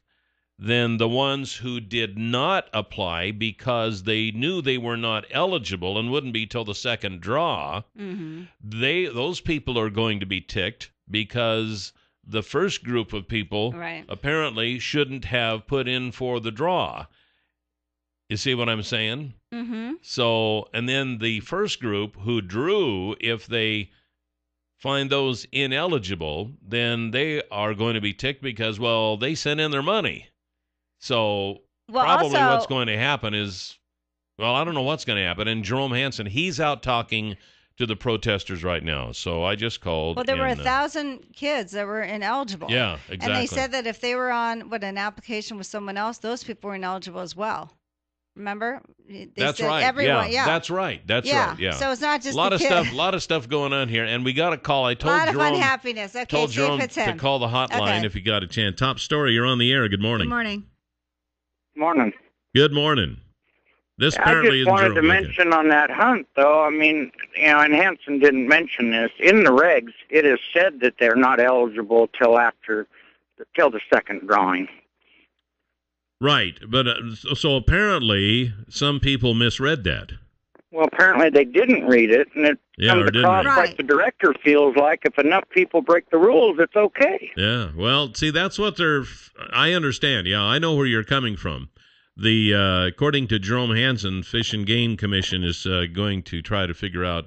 then the ones who did not apply because they knew they were not eligible and wouldn't be till the second draw, Mm-hmm. they those people are going to be ticked because the first group of people Right. apparently shouldn't have put in for the draw. You see what I'm saying? Mm-hmm. So, and then the first group who drew, if they find those ineligible, then they are going to be ticked because, well, they sent in their money. So, Well, probably also- what's going to happen is, well, I don't know what's going to happen. And Jerome Hansen, he's out talking to the protesters right now. So I just called. Well, there were a and, uh, thousand kids that were ineligible. Yeah, exactly. And they said that if they were on what an application with someone else, those people were ineligible as well. Remember? They That's said right. Everyone, yeah, yeah, that's right. That's Yeah. right. Yeah. So it's not just a lot the of kid. stuff. A lot of stuff going on here, and we got a call. I told a lot of unhappiness. Okay, told see Jerome if it's to him. call the hotline Okay. if you got a chance. Top story. You're on the air. Good morning. Good morning. Morning. Good morning. This I apparently just isn't wanted Jerome. to Okay. mention on that hunt, though. I mean, you know, and Hansen didn't mention this in the regs. It is said that they're not eligible till after, till the second drawing. Right, but uh, so- so apparently some people misread that. Well, apparently they didn't read it, and it Yeah, comes across read it. like the director feels like if enough people break the rules, it's okay. Yeah. Well, see, that's what they're. I understand. Yeah, I know where you're coming from. The uh, according to Jerome Hansen, Fish and Game Commission is uh, going to try to figure out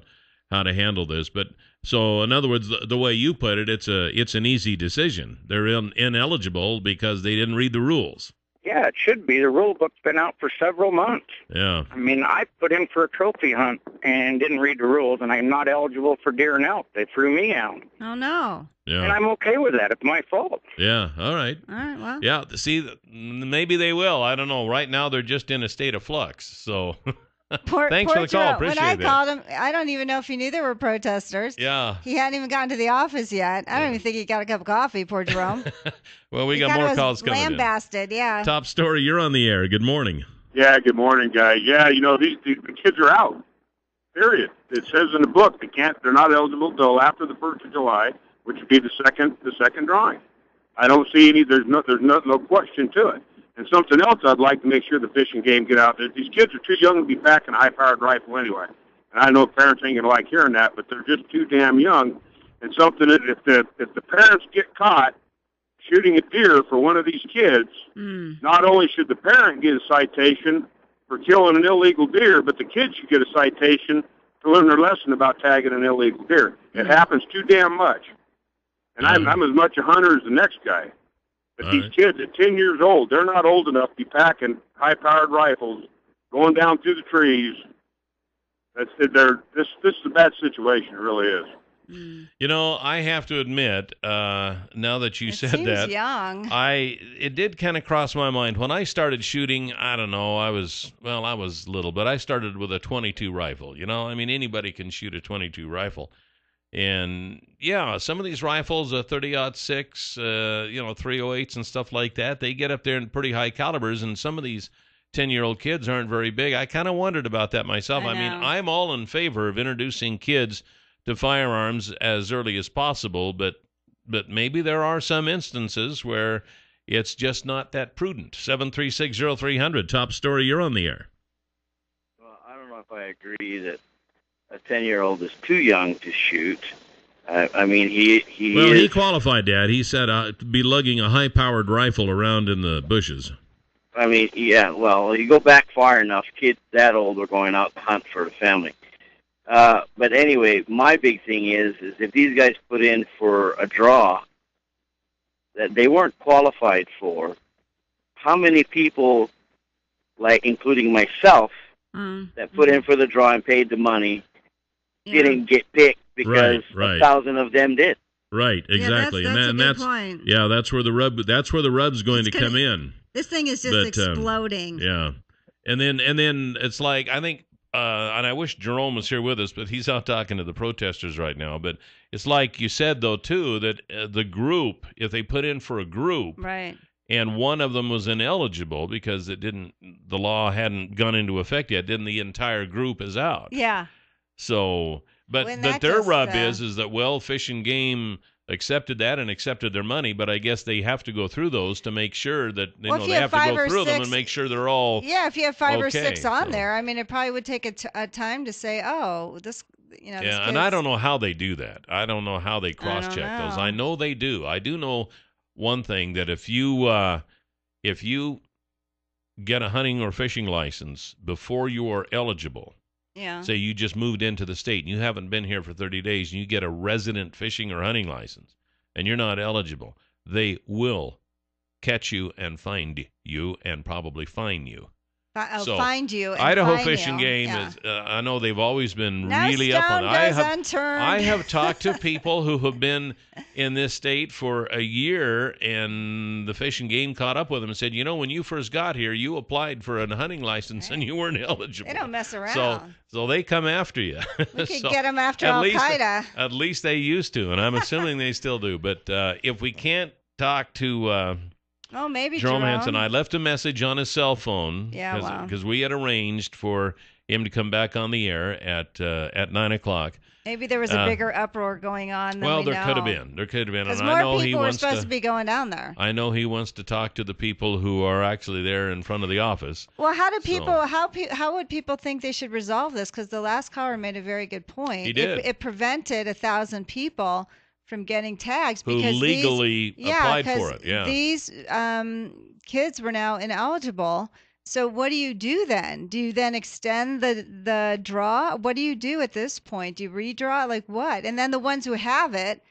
how to handle this. But so, in other words, the, the way you put it, it's a it's an easy decision. They're in, ineligible because they didn't read the rules. Yeah, it should be. The rule book's been out for several months. Yeah. I mean, I put in for a trophy hunt and didn't read the rules, and I'm not eligible for deer and elk. They threw me out, Oh no. Yeah. And I'm okay with that. It's my fault. Yeah. All right. All right. Well. Yeah. See, maybe they will. I don't know. Right now, they're just in a state of flux. So, Poor, thanks poor for the call. Jerome. Appreciate when I that. called him, I don't even know if he knew there were protesters. Yeah. He hadn't even gotten to the office yet. I don't even think he got a cup of coffee. Poor Jerome. Well, we He got more calls coming in. Lambasted. Yeah. Top story. You're on the air. Good morning. Yeah, good morning, guy. Yeah, you know, these, these the kids are out. Period. It says in the book they can't they're not eligible till after the first of July, which would be the second the second drawing. I don't see any there's no there's no no question to it. And something else I'd like to make sure the Fish and Game get out there. These kids are too young to be packing a high powered rifle anyway. And I know parents ain't gonna like hearing that, but they're just too damn young and something that if the if the parents get caught shooting a deer for one of these kids, Mm. not only should the parent get a citation for killing an illegal deer, but the kid should get a citation to learn their lesson about tagging an illegal deer. It happens too damn much. And I'm, I'm as much a hunter as the next guy. But All these right. kids at 10 years old, they're not old enough to be packing high-powered rifles, going down through the trees. That's they're this this is a bad situation. It really is. You know, I have to admit, uh, now that you It said seems that, young. I it did kind of cross my mind when I started shooting. I don't know. I was well, I was little, but I started with a 22 rifle. You know, I mean, anybody can shoot a 22 rifle, and yeah, some of these rifles, a 30 six, uh, you know, 308s and stuff like that, they get up there in pretty high calibers, and some of these 10 year old kids aren't very big. I kind of wondered about that myself. I I, mean. I'm all in favor of introducing kids to firearms as early as possible, but but maybe there are some instances where it's just not that prudent. 7360300, top story, you're on the air. Well, I don't know if I agree that a ten-year-old is too young to shoot. I, I mean, he he well, is. he qualified, Dad. He said uh, to be lugging a high powered rifle around in the bushes. I mean, yeah. Well, you go back far enough, kids that old are going out to hunt for the family. Uh, but anyway, my big thing is, is if these guys put in for a draw that they weren't qualified for, how many people, like including myself, Mm. that put in for the draw and paid the money, didn't get picked because right. a thousand of them did. Right, exactly. that's and, a and that's point. yeah, that's where the rub that's where the rub's going to come in. This thing is just But, um, exploding. Yeah, and then and then it's like I think, uh, and I wish Jerome was here with us, but he's out talking to the protesters right now. But it's like you said though too that uh, the group, if they put in for a group, Right. and one of them was ineligible because it didn't, the law hadn't gone into effect yet, then the entire group is out. Yeah. So, but but their just, rub uh, is is that well, Fish and Game accepted that and accepted their money, but I guess they have to go through those to make sure that you Well, know if they you have have to go through them six- and make sure they're all Yeah, if you have five or six on so- there, I mean, it probably would take a, t- a time to say, oh, this, you know, yeah, and I don't know how they do that. I don't know how they cross check those. I know they do. I do know one thing that if you uh, if you get a hunting or fishing license before you are eligible, Yeah. say you just moved into the state and you haven't been here for 30 days and you get a resident fishing or hunting license and you're not eligible, they will catch you and find you and probably fine you. Fi- oh, So, find you. And Idaho fine Fish and you. Game Yeah. is. Uh, I know they've always been No really up on. I have. unturned. I have talked to people who have been in this state for a year, and the Fish and Game caught up with them and said, "You know, when you first got here, you applied for a hunting license and you weren't eligible. They don't mess around. so so they come after you. We could get them after at Al Qaeda. At least they used to, and I'm assuming they still do. But uh, if we can't talk to. Uh, oh, maybe Jerome Jerome. Hansen. I left a message on his cell phone. Yeah, wow. Because we had arranged for him to come back on the air at uh, at nine o'clock. Maybe there was a Uh, bigger uproar going on. Than well, we there could have been. There could have been. Because And I know more people were supposed to. to be going down there. I know he wants to talk to the people who are actually there in front of the office. Well, how do people? So- How pe- how would people think they should resolve this? Because the last caller made a very good point. He It- did. It, prevented a thousand people from getting tags Who because legally these, yeah, applied for 'cause it, yeah. these um, kids were now ineligible. So what do you do then? Do you then extend the the draw? What do you do at this point? Do you redraw? Like what? And then the ones who have it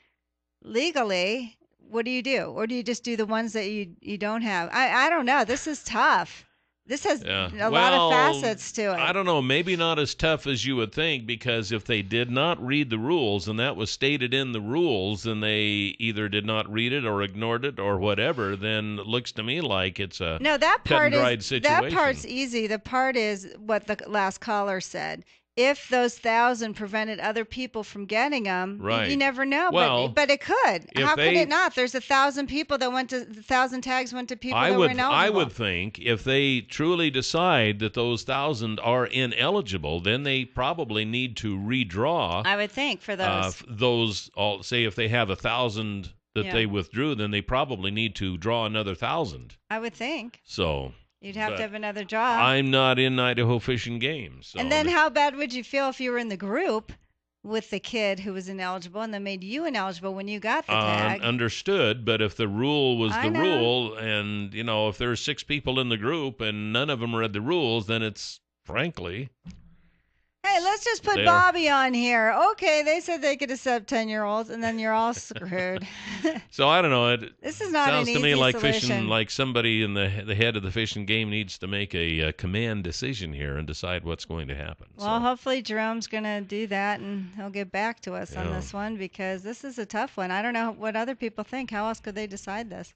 legally, what do you do? Or do you just do the ones that you you don't have? I I don't know. This is tough. This has Yeah. a lot of facets to it. I don't know. Maybe not as tough as you would think, because if they did not read the rules and that was stated in the rules, and they either did not read it or ignored it or whatever, then it looks to me like it's a No, that part is situation. that part's easy. The part is what the last caller said. If those thousand prevented other people from getting them, you never know. Well, but but it could. How could it not? There's a thousand people that went to the thousand tags went to people I that would were ineligible. I would think if they truly decide that those thousand are ineligible, then they probably need to redraw. I would think for those. uh, those all say if they have a thousand that Yeah. they withdrew, then they probably need to draw another thousand. I would think So you'd have but to have another job. I'm not in Idaho Fish and Game. So and then how bad would you feel if you were in the group with the kid who was ineligible, and then made you ineligible when you got the Uh, tag. understood, but if the rule was I the know. rule, and you know, if there are six people in the group and none of them read the rules, then it's frankly Hey, let's just put There. Bobby on here. Okay, they said they could accept 10 year olds, and then you're all screwed. So I don't know. It This is not an sounds to me like solution. fishing, like somebody in the the head of the Fish and Game needs to make a, uh command decision here and decide what's going to happen. well, hopefully Jerome's going to do that and he'll get back to us on this one because this is a tough one. I don't know what other people think. How else could they decide this?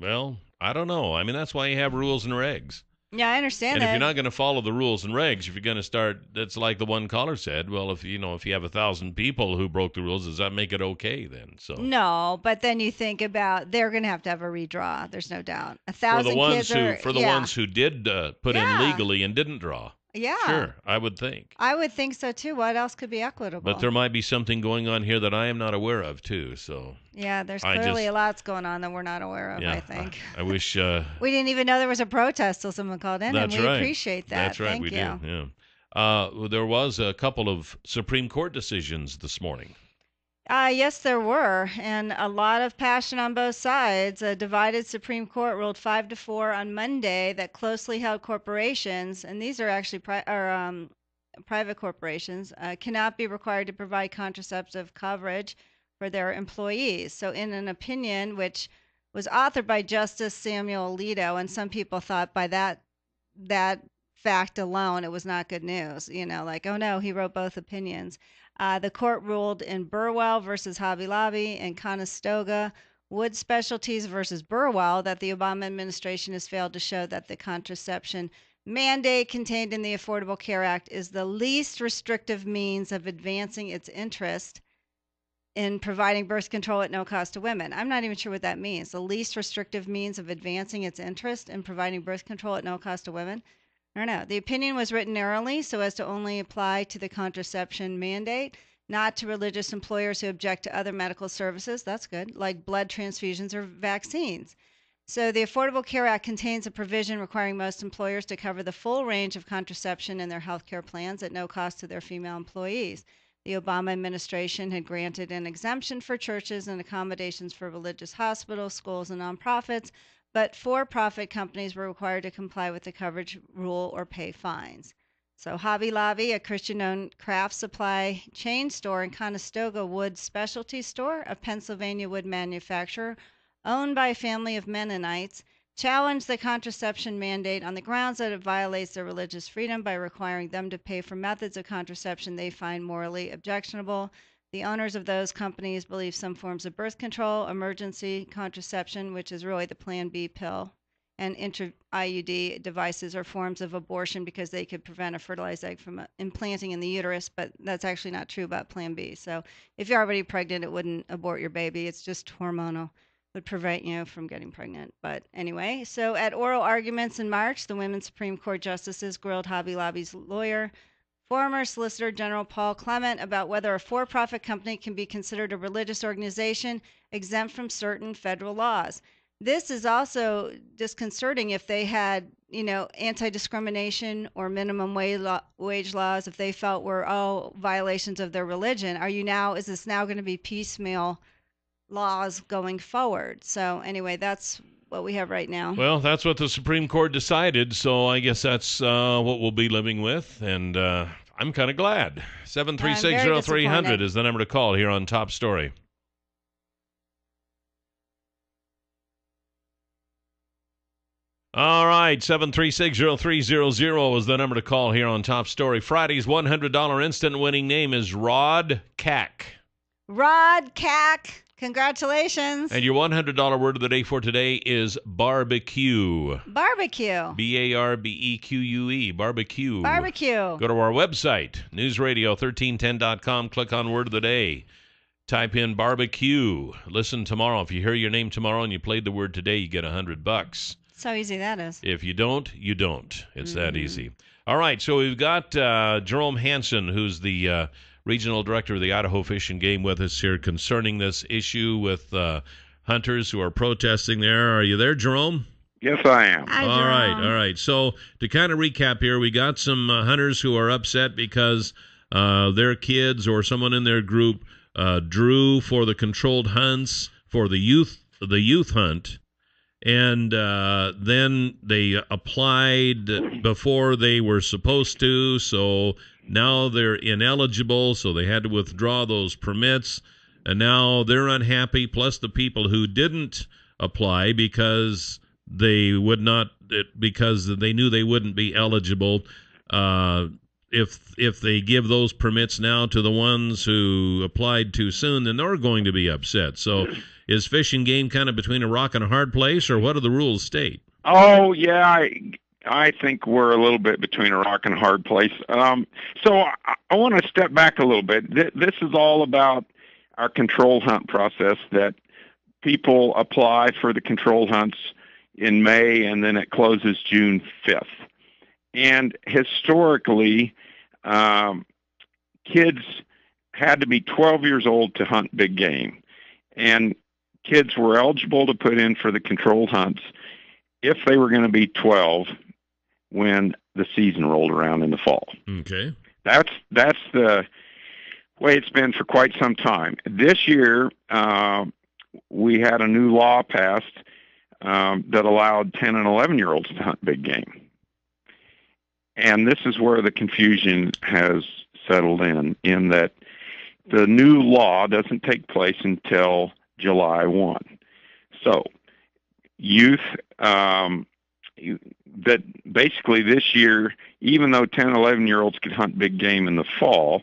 Well, I don't know. I mean, that's why you have rules and regs. Yeah, I understand and that. if you're not going to follow the rules and regs, if you're going to start, that's like the one caller said. Well, if you know, if you have a thousand people who broke the rules, does that make it okay then? So no, but then you think about they're going to have to have a redraw. There's no doubt. A thousand for the ones kids who, are for the yeah. ones who did uh, put Yeah. in legally and didn't draw, yeah. sure, I would think. I would think so too. What else could be equitable? But there might be something going on here that I am not aware of too. So yeah, there's I clearly just- a lot's going on that we're not aware of. yeah, I think. I, wish. Uh, We didn't even know there was a protest till someone called in, and we right. appreciate that. That's right. Thank we you. do. Yeah. Uh, there was a couple of Supreme Court decisions this morning. Uh, yes, there were, and a lot of passion on both sides. A divided Supreme Court ruled five to four on Monday that closely held corporations, and these are actually pri- or, um, private corporations, uh, cannot be required to provide contraceptive coverage for their employees. So, in an opinion which was authored by Justice Samuel Alito, and some people thought by that that fact alone it was not good news. You know, like oh no, he wrote both opinions. Uh, the court ruled in Burwell versus Hobby Lobby and Conestoga Wood Specialties versus Burwell that the Obama administration has failed to show that the contraception mandate contained in the Affordable Care Act is the least restrictive means of advancing its interest in providing birth control at no cost to women. I'm not even sure what that means. The least restrictive means of advancing its interest in providing birth control at no cost to women. I don't know. The opinion was written narrowly so as to only apply to the contraception mandate, not to religious employers who object to other medical services. That's good, like blood transfusions or vaccines. So, the Affordable Care Act contains a provision requiring most employers to cover the full range of contraception in their health care plans at no cost to their female employees. The Obama administration had granted an exemption for churches and accommodations for religious hospitals, schools, and nonprofits, but for profit companies were required to comply with the coverage rule or pay fines. So, Hobby Lobby, a Christian owned craft supply chain store, and Conestoga Wood Specialty Store, a Pennsylvania wood manufacturer owned by a family of Mennonites, challenged the contraception mandate on the grounds that it violates their religious freedom by requiring them to pay for methods of contraception they find morally objectionable. The owners of those companies believe some forms of birth control, emergency contraception, which is really the Plan B pill, and intra IUD devices are forms of abortion because they could prevent a fertilized egg from uh, implanting in the uterus, but that's actually not true about Plan B. So if you're already pregnant, it wouldn't abort your baby. It's just hormonal would prevent you from getting pregnant. But anyway, so at oral arguments in March, the women Supreme Court justices grilled Hobby Lobby's lawyer, former Solicitor General Paul Clement, about whether a for profit company can be considered a religious organization exempt from certain federal laws. This is also disconcerting if they had, you know, anti discrimination or minimum wage, wage laws, if they felt were, oh, violations of their religion. Are you now, is this now going to be piecemeal? laws going forward. So anyway, that's what we have right now. Well, that's what the Supreme Court decided, so I guess that's uh, what we'll be living with, and uh, I'm kind of glad. Seven three six zero three hundred is the number to call here on Top Story. All right, 7360300 is the number to call here on Top Story. Friday's $100 instant winning name is Rod Cack. Rod Cack, congratulations. And your $100 word of the day for today is barbecue. Barbecue. B A R B E Q U E. Barbecue. Barbecue. Go to our website, newsradio1310.com. Click on word of the day. Type in barbecue. Listen tomorrow. If you hear your name tomorrow and you played the word today, you get a hundred bucks. That's how easy that is. If you don't, you don't. It's that Mm-hmm. easy. All right, so we've got uh, Jerome Hansen, who's the uh, regional director of the Idaho Fish and Game, with us here concerning this issue with uh, hunters who are protesting there. Are you there, Jerome? Yes, I am. All right, all right. So to kind of recap here, we got some uh, hunters who are upset because uh, their kids or someone in their group uh, drew for the controlled hunts for the youth the youth hunt and uh, then they applied before they were supposed to so now they're ineligible so they had to withdraw those permits and now they're unhappy plus the people who didn't apply because they would not because they knew they wouldn't be eligible uh, if if they give those permits now to the ones who applied too soon, then they're going to be upset. So, is Fish and Game kind of between a rock and a hard place, or what do the rules state? Oh yeah, I think we're a little bit between a rock and a hard place. Um, so I, I want to step back a little bit. Th- this is all about our control hunt process that people apply for the control hunts in May, and then it closes June fifth. And historically, um, kids had to be 12 years old to hunt big game. And kids were eligible to put in for the control hunts if they were going to be 12 when the season rolled around in the fall. Okay. That's that's the way it's been for quite some time. This year, uh, we had a new law passed um, that allowed 10 and 11 year olds to hunt big game. And this is where the confusion has settled in, in that the new law doesn't take place until July 1. So, youth, um, that basically this year, even though 10, 11 year olds could hunt big game in the fall,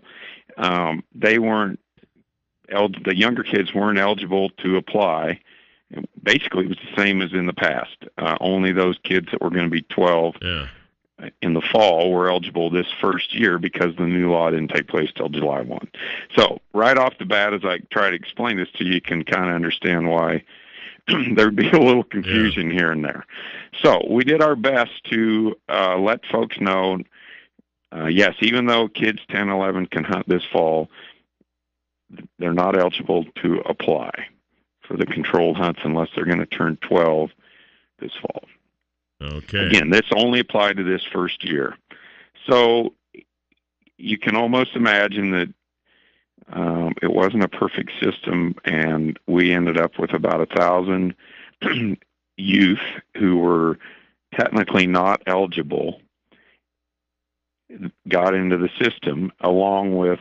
um, they weren't, el- the younger kids weren't eligible to apply. Basically, it was the same as in the past. Uh, only those kids that were going to be 12 yeah in the fall were eligible this first year because the new law didn't take place till July 1. So, right off the bat, as I try to explain this to you, you can kind of understand why there'd be a little confusion yeah. here and there. So, we did our best to uh, let folks know uh, yes, even though kids 10, 11 can hunt this fall, they're not eligible to apply for the controlled hunts unless they're going to turn 12 this fall. Okay. Again, this only applied to this first year. So you can almost imagine that um, it wasn't a perfect system, and we ended up with about a thousand youth who were technically not eligible got into the system, along with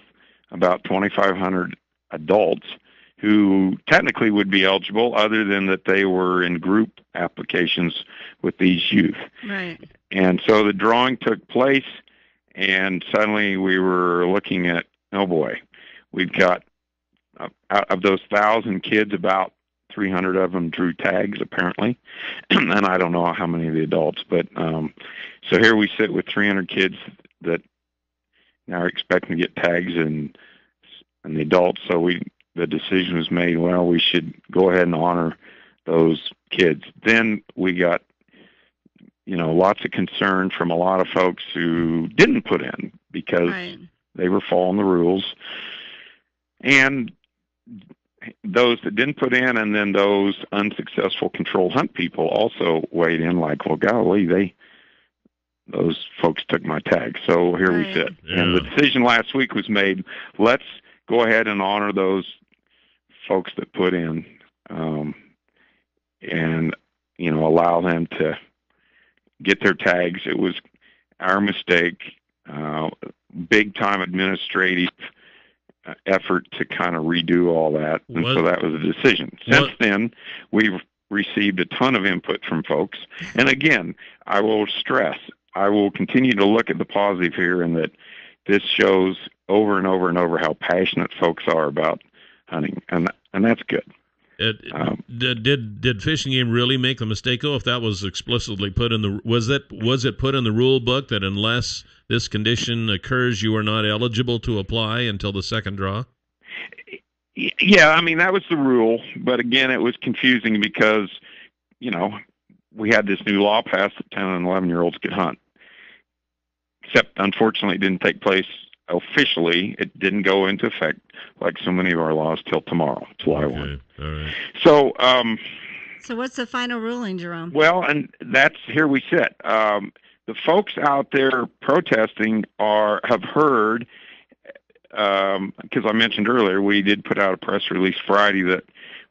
about 2,500 adults who technically would be eligible other than that they were in group applications with these youth. Right. And so the drawing took place and suddenly we were looking at oh boy, we've got uh, out of those 1000 kids about 300 of them drew tags apparently. and I don't know how many of the adults, but um so here we sit with 300 kids that now are expecting to get tags and and the adults so we the decision was made, well, we should go ahead and honor those kids. Then we got, you know, lots of concern from a lot of folks who didn't put in because right. they were following the rules. And those that didn't put in and then those unsuccessful control hunt people also weighed in like, well, golly, they, those folks took my tag. So here right. we sit. Yeah. And the decision last week was made, let's go ahead and honor those folks that put in um, and you know allow them to get their tags. It was our mistake, uh, big time administrative effort to kind of redo all that, and What- so that was the decision. Since what- then, we've received a ton of input from folks, and again, I will stress, I will continue to look at the positive here, and that this shows over and over and over how passionate folks are about hunting, and and that's good. It, Um, did, did did Fish and Game really make the mistake though? If that was explicitly put in the was it was it put in the rule book that unless this condition occurs, you are not eligible to apply until the second draw? Yeah, I mean that was the rule, but again, it was confusing because you know we had this new law passed that ten and eleven year olds could hunt. Except, unfortunately, it didn't take place officially. It didn't go into effect like so many of our laws till tomorrow, July one. Okay, all right. So, um, So what's the final ruling, Jerome? well, and that's here we sit. Um, the folks out there protesting are have heard because I mentioned earlier we did put out a press release Friday that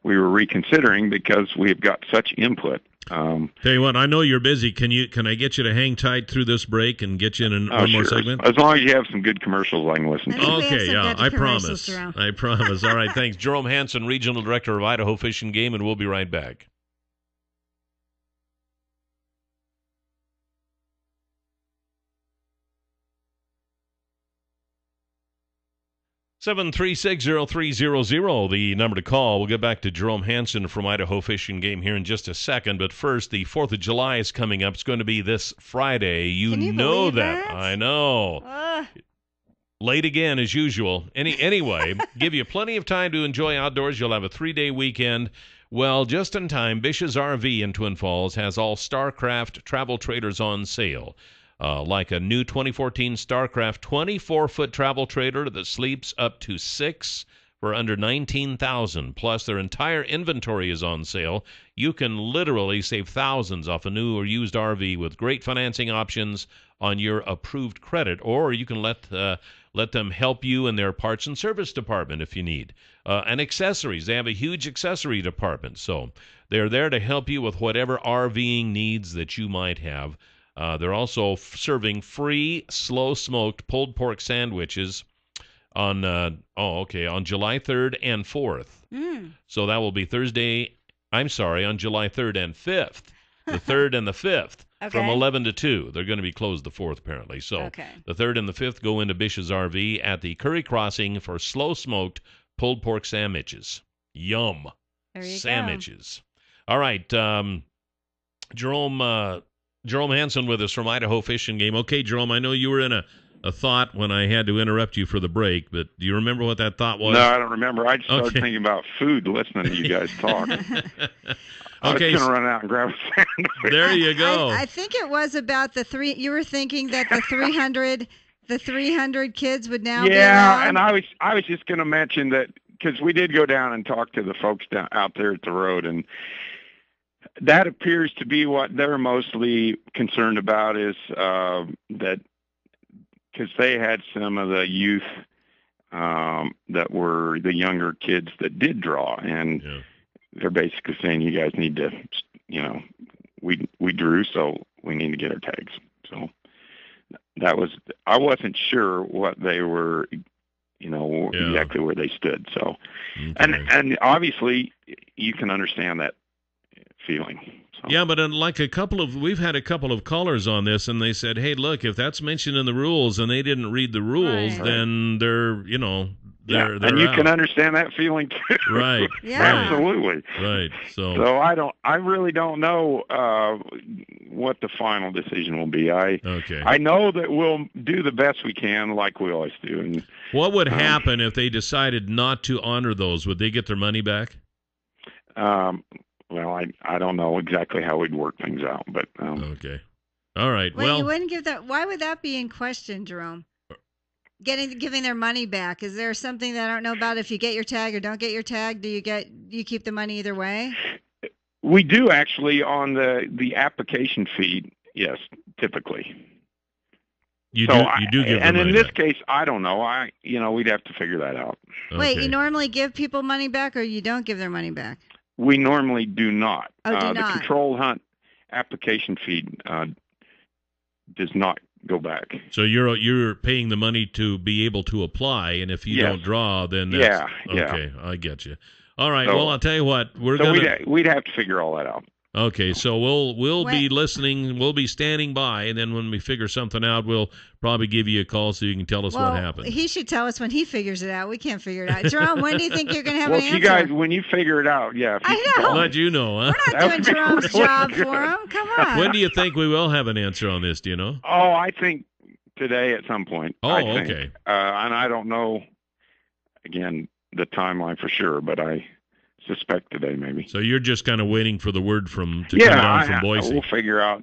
we were reconsidering because we have got such input. Um, Tell you what, I know you're busy. Can you? Can I get you to hang tight through this break and get you in an, oh, one more segment? As long as you have some good commercials I can listen to. Okay, yeah, I promise. I promise. All right, thanks. Jerome Hansen, Regional Director of Idaho Fish and Game, and we'll be right back. Seven three six zero three zero zero, the number to call. We'll get back to Jerome Hansen from Idaho Fish and Game here in just a second. But first, the Fourth of July is coming up. It's going to be this Friday. You, you know that. that? I know. Ugh. Late again as usual. Any anyway, give you plenty of time to enjoy outdoors. You'll have a three day weekend. Well, just in time, Bish's RV in Twin Falls has all StarCraft travel trailers on sale. Uh, like a new 2014 StarCraft 24 foot travel trailer that sleeps up to six for under 19000 Plus, their entire inventory is on sale. You can literally save thousands off a new or used RV with great financing options on your approved credit, or you can let uh, let them help you in their parts and service department if you need. Uh, and accessories, they have a huge accessory department, so they're there to help you with whatever RVing needs that you might have. Uh, they're also f- serving free slow smoked pulled pork sandwiches on uh, oh okay on July 3rd and 4th. Mm. So that will be Thursday. I'm sorry, on July 3rd and 5th. The 3rd and the 5th from 11 to 2. They're going to be closed the 4th apparently. So Okay. the 3rd and the 5th go into Bish's RV at the Curry Crossing for slow smoked pulled pork sandwiches. Yum. There you go. Sandwiches. All right, um, Jerome uh, Jerome Hansen with us from Idaho Fish and Game. Okay, Jerome, I know you were in a, a thought when I had to interrupt you for the break, but do you remember what that thought was? No, I don't remember. I just started Okay. thinking about food listening to you guys talk. Okay, I was Okay, going to run out and grab a sandwich. There you go. I, I think it was about the three. You were thinking that the 300, the 300 kids would now yeah, allowed. and I was I was just going to mention that because we did go down and talk to the folks down out there at the road, and that appears to be what they're mostly concerned about is uh, that because they had some of the youth um, that were the younger kids that did draw, and Yeah. they're basically saying you guys need to, you know, we we drew, so we need to get our tags. So that was I wasn't sure what they were, you know, Yeah. exactly where they stood. So Okay. and and obviously you can understand that feeling. So. Yeah, but like a couple of we've had a couple of callers on this, and they said, "Hey, look, if that's mentioned in the rules and they didn't read the rules, Right. then they're you know Yeah, they're they're and you out. can understand that feeling too. Right. Yeah. Absolutely. right. So, So I don't. I really don't know uh, what the final decision will be. I okay. I know that we'll do the best we can, like we always do. And what would um, happen if they decided not to honor those? Would they get their money back? um, well, I I don't know exactly how we'd work things out, but um, Okay. All right. Wait, you wouldn't give that. Why would that be in question, Jerome? Getting giving their money back. Is there something that I don't know about? If you get your tag or don't get your tag, do you get do you keep the money either way? we do actually on the the application fee. Yes, typically. you so do you do give and in money this case, I don't know. I you know we'd have to figure that out. back. Wait, you normally give people money back, or you don't give their money back? We normally do not. Oh, do uh, the not. control hunt application fee uh, does not go back. So you're you're paying the money to be able to apply, and if you Yes. don't draw, then that's, Yeah, yeah. okay. I get you. All right. So- well, I'll tell you what. We're so gonna. we'd we'd have to figure all that out. Okay, so we'll we'll be listening. We'll be standing by, and then when we figure something out, we'll probably give you a call so you can tell us well, what happened. he should tell us when he figures it out. We can't figure it out. Jerome, when do you think you're going to have well, an if you answer? guys when you figure it out, yeah. If you I can know. call Let me. you know, huh? We're not would doing Jerome's really job good. for him. Come on. When do you think we will have an answer on this? Do you know? Oh, I think today at some point. Oh, I think. okay. Uh, and I don't know again the timeline for sure, but I suspect today maybe. So you're just kind of waiting for the word from to yeah, come down I- from I- Boise. we'll figure out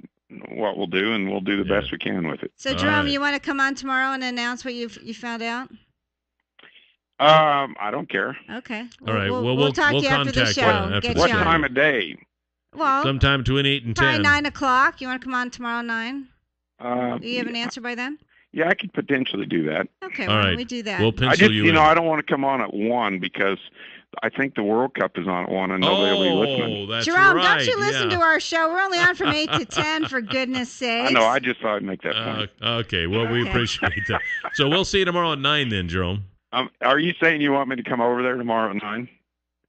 what we'll do, and we'll do the Yeah. best we can with it. So, Jerome, right. you want to come on tomorrow and announce what you you found out? Um, I don't care. Okay. All right, We'll, well, we'll, we'll- talk we'll to you after the contact you show. after Get What you show. time of day? Well, Sometime between eight and probably ten. nine o'clock. You want to come on tomorrow nine? Uh, Do you have an answer by then? Yeah, I could potentially do that. Okay, All why don't right. we do that? We'll I pencil just, you, you in. know, I don't want to come on at one because I think the World Cup is on at one, and nobody will be listening. Oh, that's Jerome, right. don't you listen yeah. to our show? We're only on from 8 to 10, for goodness sake! I know. I just thought I'd make that point. Uh, okay, well, we appreciate that. So we'll see you tomorrow at 9 then, Jerome. Um, are you saying you want me to come over there tomorrow at nine?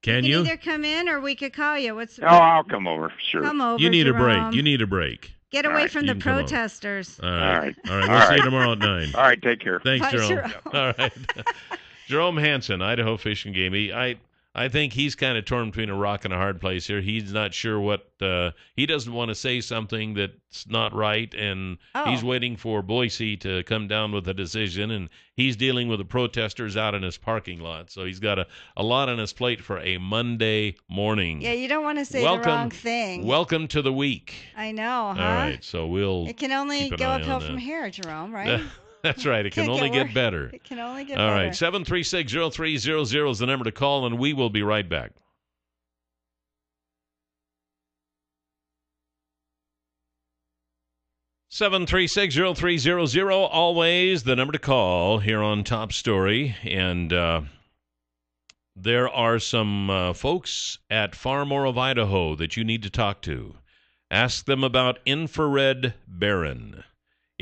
Can you you? either come in or we could call you. What's Oh, I'll come over. Sure. Come over, You need a break. You need a break. Get away right, from you the can come over. protesters. All right. All right. All right. All We'll see you tomorrow at 9. All right. Take care. Thanks, Bye, Jerome. Jerome. All right. Jerome Hansen, Idaho Fish and Game. He, I I think he's kind of torn between a rock and a hard place here. He's not sure what uh, he doesn't want to say something that's not right, and he's Oh. waiting for Boise to come down with a decision, and he's dealing with the protesters out in his parking lot. So he's got a, a lot on his plate for a Monday morning. Yeah, you don't want to say welcome, the wrong thing. Welcome to the week. I know, huh? All right, so we'll. It can only go uphill from here, Jerome, right? That's right. It can only get get better. It can only get All better. right, seven three six zero three zero zero is the number to call, and we will be right back. Seven three six zero three zero zero. Always the number to call here on Top Story, and uh, there are some uh, folks at Farmore of Idaho that you need to talk to. Ask them about infrared Baron.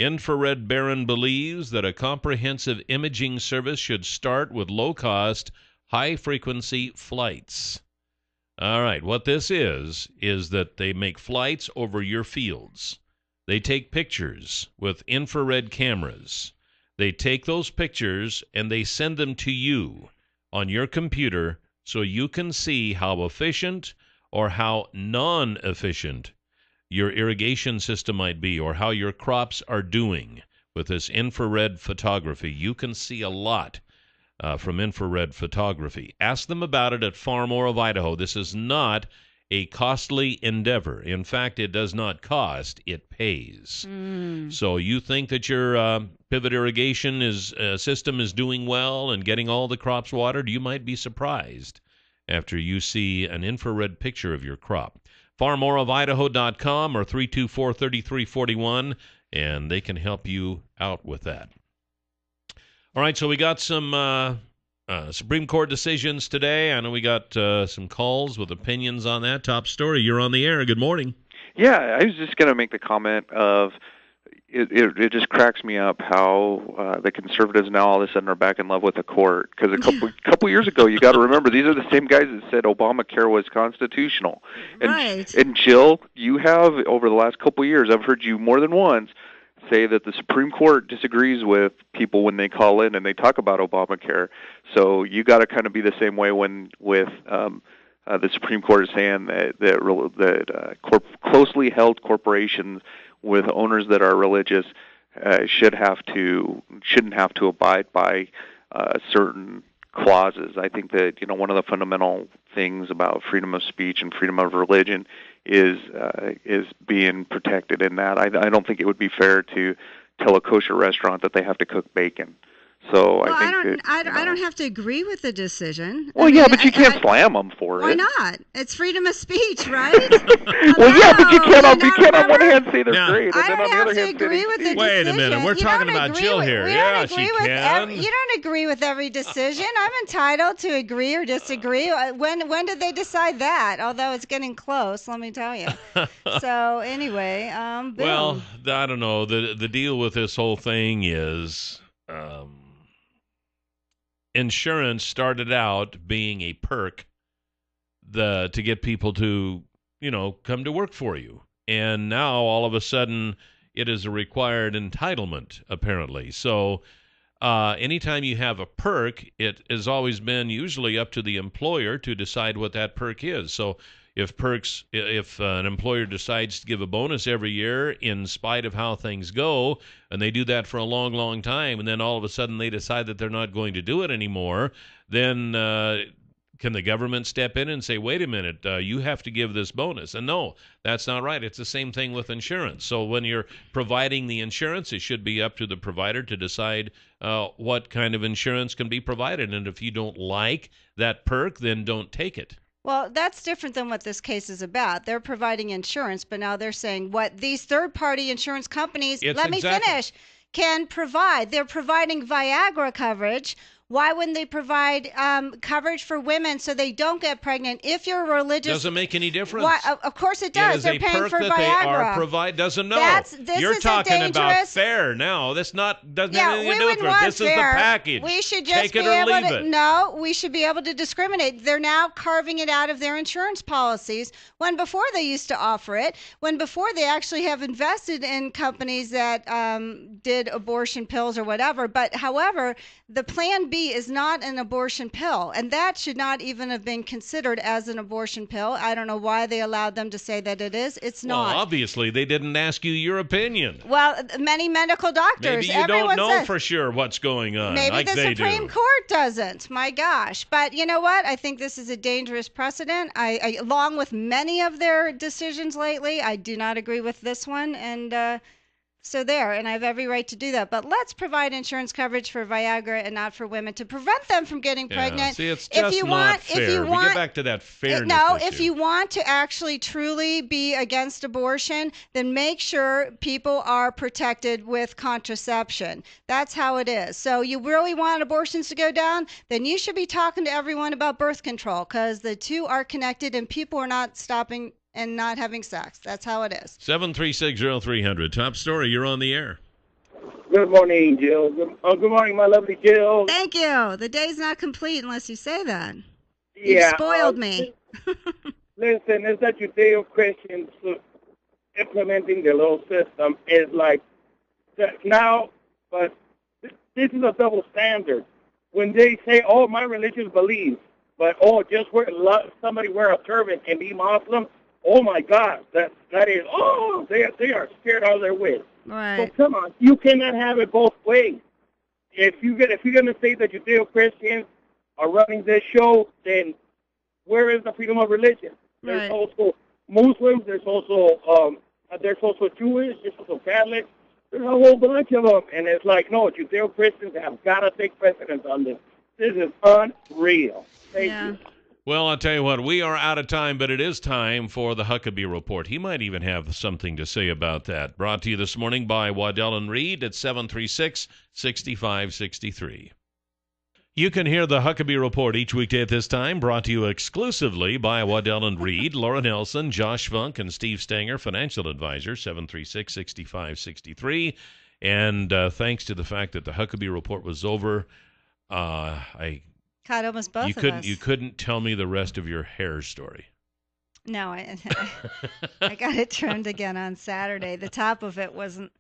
Infrared Baron believes that a comprehensive imaging service should start with low cost, high frequency flights. All right, what this is, is that they make flights over your fields. They take pictures with infrared cameras. They take those pictures and they send them to you on your computer so you can see how efficient or how non efficient your irrigation system might be or how your crops are doing with this infrared photography. You can see a lot uh, from infrared photography. Ask them about it at Farmore of Idaho. This is not a costly endeavor. In fact, it does not cost, it pays. So you think that your uh, pivot irrigation is uh, system is doing well and getting all the crops watered? You might be surprised after you see an infrared picture of your crop. FarmoreofIdaho.com or 324 3341, and they can help you out with that. All right, so we got some uh, uh, Supreme Court decisions today. I know we got uh, some calls with opinions on that. Top story. You're on the air. Good morning. Yeah, I was just going to make the comment of it, it. It just cracks me up how uh, the conservatives now all of a sudden are back in love with the court. Because a couple couple years ago, you got to remember these are the same guys that said Obamacare was constitutional. And, Right. And Jill, you have over the last couple of years, I've heard you more than once say that the Supreme Court disagrees with people when they call in and they talk about Obamacare. So you got to kind of be the same way when with um, uh, the Supreme Court is saying that that, that uh, corp- closely held corporations with owners that are religious uh, should have to shouldn't have to abide by uh, certain clauses. I think that you know one of the fundamental things about freedom of speech and freedom of religion is uh, is being protected in that. I, I don't think it would be fair to tell a kosher restaurant that they have to cook bacon. So well, I I, think don't. that I, don't- I don't have to agree with the decision. I well, yeah, but you I- can't I- slam them for Why it. Why not? It's freedom of speech, right? well, yeah, but you can't on you can't on one hand say they're Now- great, and I then don't on the have other to hand agree they with the stink. Wait a minute, we're You talking about agree Jill with- here. we Yeah, don't agree she with can. Every, you don't agree with every decision. I'm entitled to agree or disagree. Uh, When when did they decide that? Although it's getting close, let me tell you. so anyway, um, boom. Well, I don't know. the The deal with this whole thing is, um, insurance started out being a perk, the to get people to, you know, come to work for you, and now all of a sudden it is a required entitlement, apparently. So. Uh, anytime you have a perk, it has always been usually up to the employer to decide what that perk is. So if perks if uh, an employer decides to give a bonus every year in spite of how things go and they do that for a long long time and then all of a sudden they decide that they're not going to do it anymore then uh, can the government step in and say wait a minute uh, you have to give this bonus? And no that's not right. It's the same thing with insurance. So when you're providing the insurance it should be up to the provider to decide uh, what kind of insurance can be provided and if you don't like that perk then don't take it Well, that's different than what this case is about. They're providing insurance, but now they're saying what these third-party insurance companies. It's let me finish. can provide. They're providing Viagra coverage. Why wouldn't they provide um, coverage for women so they don't get pregnant? If you're religious, Doesn't make any difference. Why, of- course it does. They're paying for that they are Viagra. provide. Doesn't know. That's- this You're is a talking about fair now. That's not doesn't yeah, have anything to do with it. This is the package. We should just Take be it or able leave to. it. No, we should be able to discriminate. They're now carving it out of their insurance policies. When before they used to offer it. When before they actually have invested in companies that um, did abortion pills or whatever. But however, the Plan B is not an abortion pill, and that should not even have been considered as an abortion pill. I don't know why they allowed them to say that it is. It's well, not. obviously they didn't ask you your opinion. Well, many medical doctors. Maybe you don't know says, for sure what's going on, Maybe like the Supreme do. Court doesn't. My gosh. But you know what? I think this is a dangerous precedent. I, I along with many of their decisions lately, I do not agree with this one. And uh, so there, and I have every right to do that. But let's provide insurance coverage for Viagra and not for women to prevent them from getting Yeah, pregnant. see, it's if you not want, fair. if you we want, get back to that fairness no, issue. if you want to actually truly be against abortion, then make sure people are protected with contraception. That's how it is. So you really want abortions to go down, then you should be talking to everyone about birth control because the two are connected and people are not stopping and not having sex. That's how it is. Seven three six zero three hundred. Top story. You're on the air. Good morning, Jill. Good, oh, good morning, my lovely Jill. Thank you. The day's not complete unless you say that. Yeah, You've spoiled uh, me. Listen, it's that Judeo-Christians uh, implementing the little system is like now, but this is a double standard. When they say, "Oh, my religious beliefs," but oh, just wear somebody wear a turban and be Muslim. Oh my God, that that is oh they are, they are scared out of their wits. Right. So come on, you cannot have it both ways. If you get if you're going to say that Judeo Christians are running this show, then where is the freedom of religion? There's Right. also Muslims. There's also um, there's also Jewish. There's also Catholics. There's a whole bunch of them, and it's like no, Judeo Christians have got to take precedence on this. This is unreal. Thank Yeah. you. Well, I'll tell you what, we are out of time, but it is time for the Huckabee Report. He might even have something to say about that. Brought to you this morning by Waddell and Reed at 736 6563. You can hear the Huckabee Report each weekday at this time, brought to you exclusively by Waddell and Reed, Laura Nelson, Josh Funk, and Steve Stanger, financial advisor, 736 6563. And uh, thanks to the fact that the Huckabee Report was over, uh, I God, almost both you couldn't us. you couldn't tell me the rest of your hair story. No, I, I got it trimmed again on Saturday. The top of it wasn't.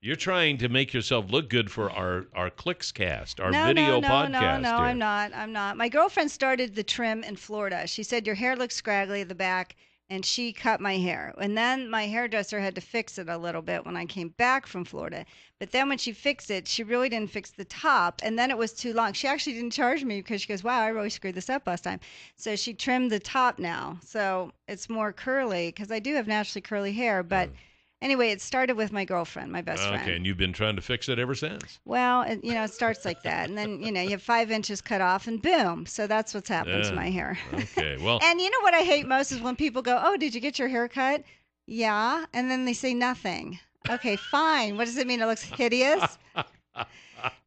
You're trying to make yourself look good for our our KLIXcast, our no, video no, no, podcast. no, no, here. I'm not. I'm not. My girlfriend started the trim in Florida. She said your hair looks scraggly at the back, and she cut my hair. And then my hairdresser had to fix it a little bit when I came back from Florida. But then when she fixed it, she really didn't fix the top, and then it was too long. She actually didn't charge me because she goes, "Wow, I really screwed this up last time." So she trimmed the top now, so it's more curly because I do have naturally curly hair. But anyway, it started with my girlfriend, my best friend. Okay, and you've been trying to fix it ever since. Well, it, you know, it starts like that, and then you know you have five inches cut off, and boom. So that's what's happened Yeah. to my hair. Okay, well, and you know what I hate most is when people go, "Oh, did you get your hair cut?" Yeah, and then they say nothing. Okay, fine. What does it mean? It looks hideous.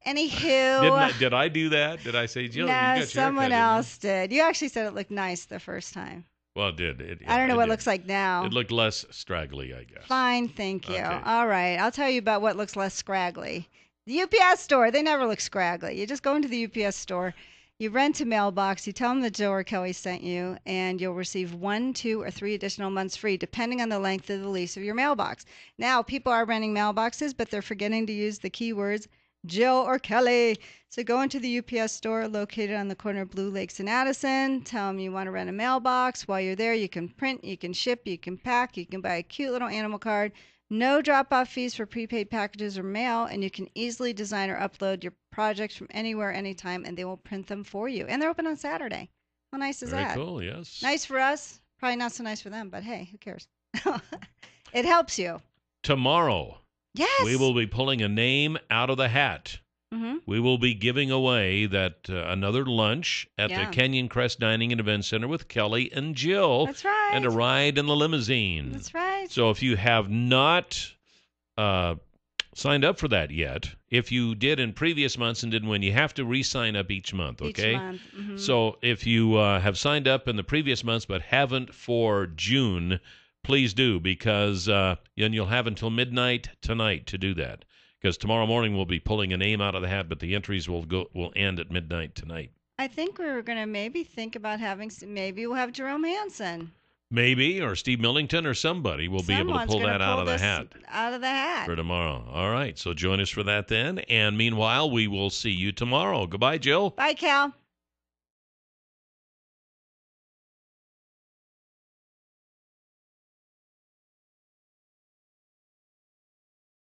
Anywho, did I, did I do that? Did I say, Jill? you got no, your hair someone cut, didn't you?" else did. You actually said it looked nice the first time. Well, it did. It, I don't know what it did. looks like now. It looked less straggly, I guess. Fine, thank you. Okay. All right, I'll tell you about what looks less scraggly. The UPS store, they never look scraggly. You just go into the UPS store, you rent a mailbox, you tell them that Joe or Kelly sent you, and you'll receive one, two, or three additional months free, depending on the length of the lease of your mailbox. Now, people are renting mailboxes, but they're forgetting to use the keywords Jill or Kelly. So go into the UPS store located on the corner of Blue Lakes and Addison. Tell them you want to rent a mailbox. While you're there, you can print, you can ship, you can pack, you can buy a cute little animal card. No drop off fees for prepaid packages or mail, and you can easily design or upload your projects from anywhere, anytime, and they will print them for you. And they're open on Saturday. How nice is Very that? cool. Yes. Nice for us. Probably not so nice for them, but hey, who cares? it helps you. Tomorrow, Yes. we will be pulling a name out of the hat. Mm-hmm. We will be giving away that uh, another lunch at Yeah. the Canyon Crest Dining and Event Center with Kelly and Jill. That's right. And a ride in the limousine. That's right. So if you have not uh, signed up for that yet. If you did in previous months and didn't win, you have to re-sign up each month. Each Okay. month, mhm. So if you uh, have signed up in the previous months but haven't for June, please do because uh, and you'll have until midnight tonight to do that. Because tomorrow morning we'll be pulling a name out of the hat, but the entries will go will end at midnight tonight. I think we were going to maybe think about having, maybe we'll have Jerome Hansen. Maybe or Steve Millington or somebody will be able to pull that out of the hat. Out of the hat. for tomorrow. All right. So join us for that then. And meanwhile, we will see you tomorrow. Goodbye, Jill. Bye, Cal.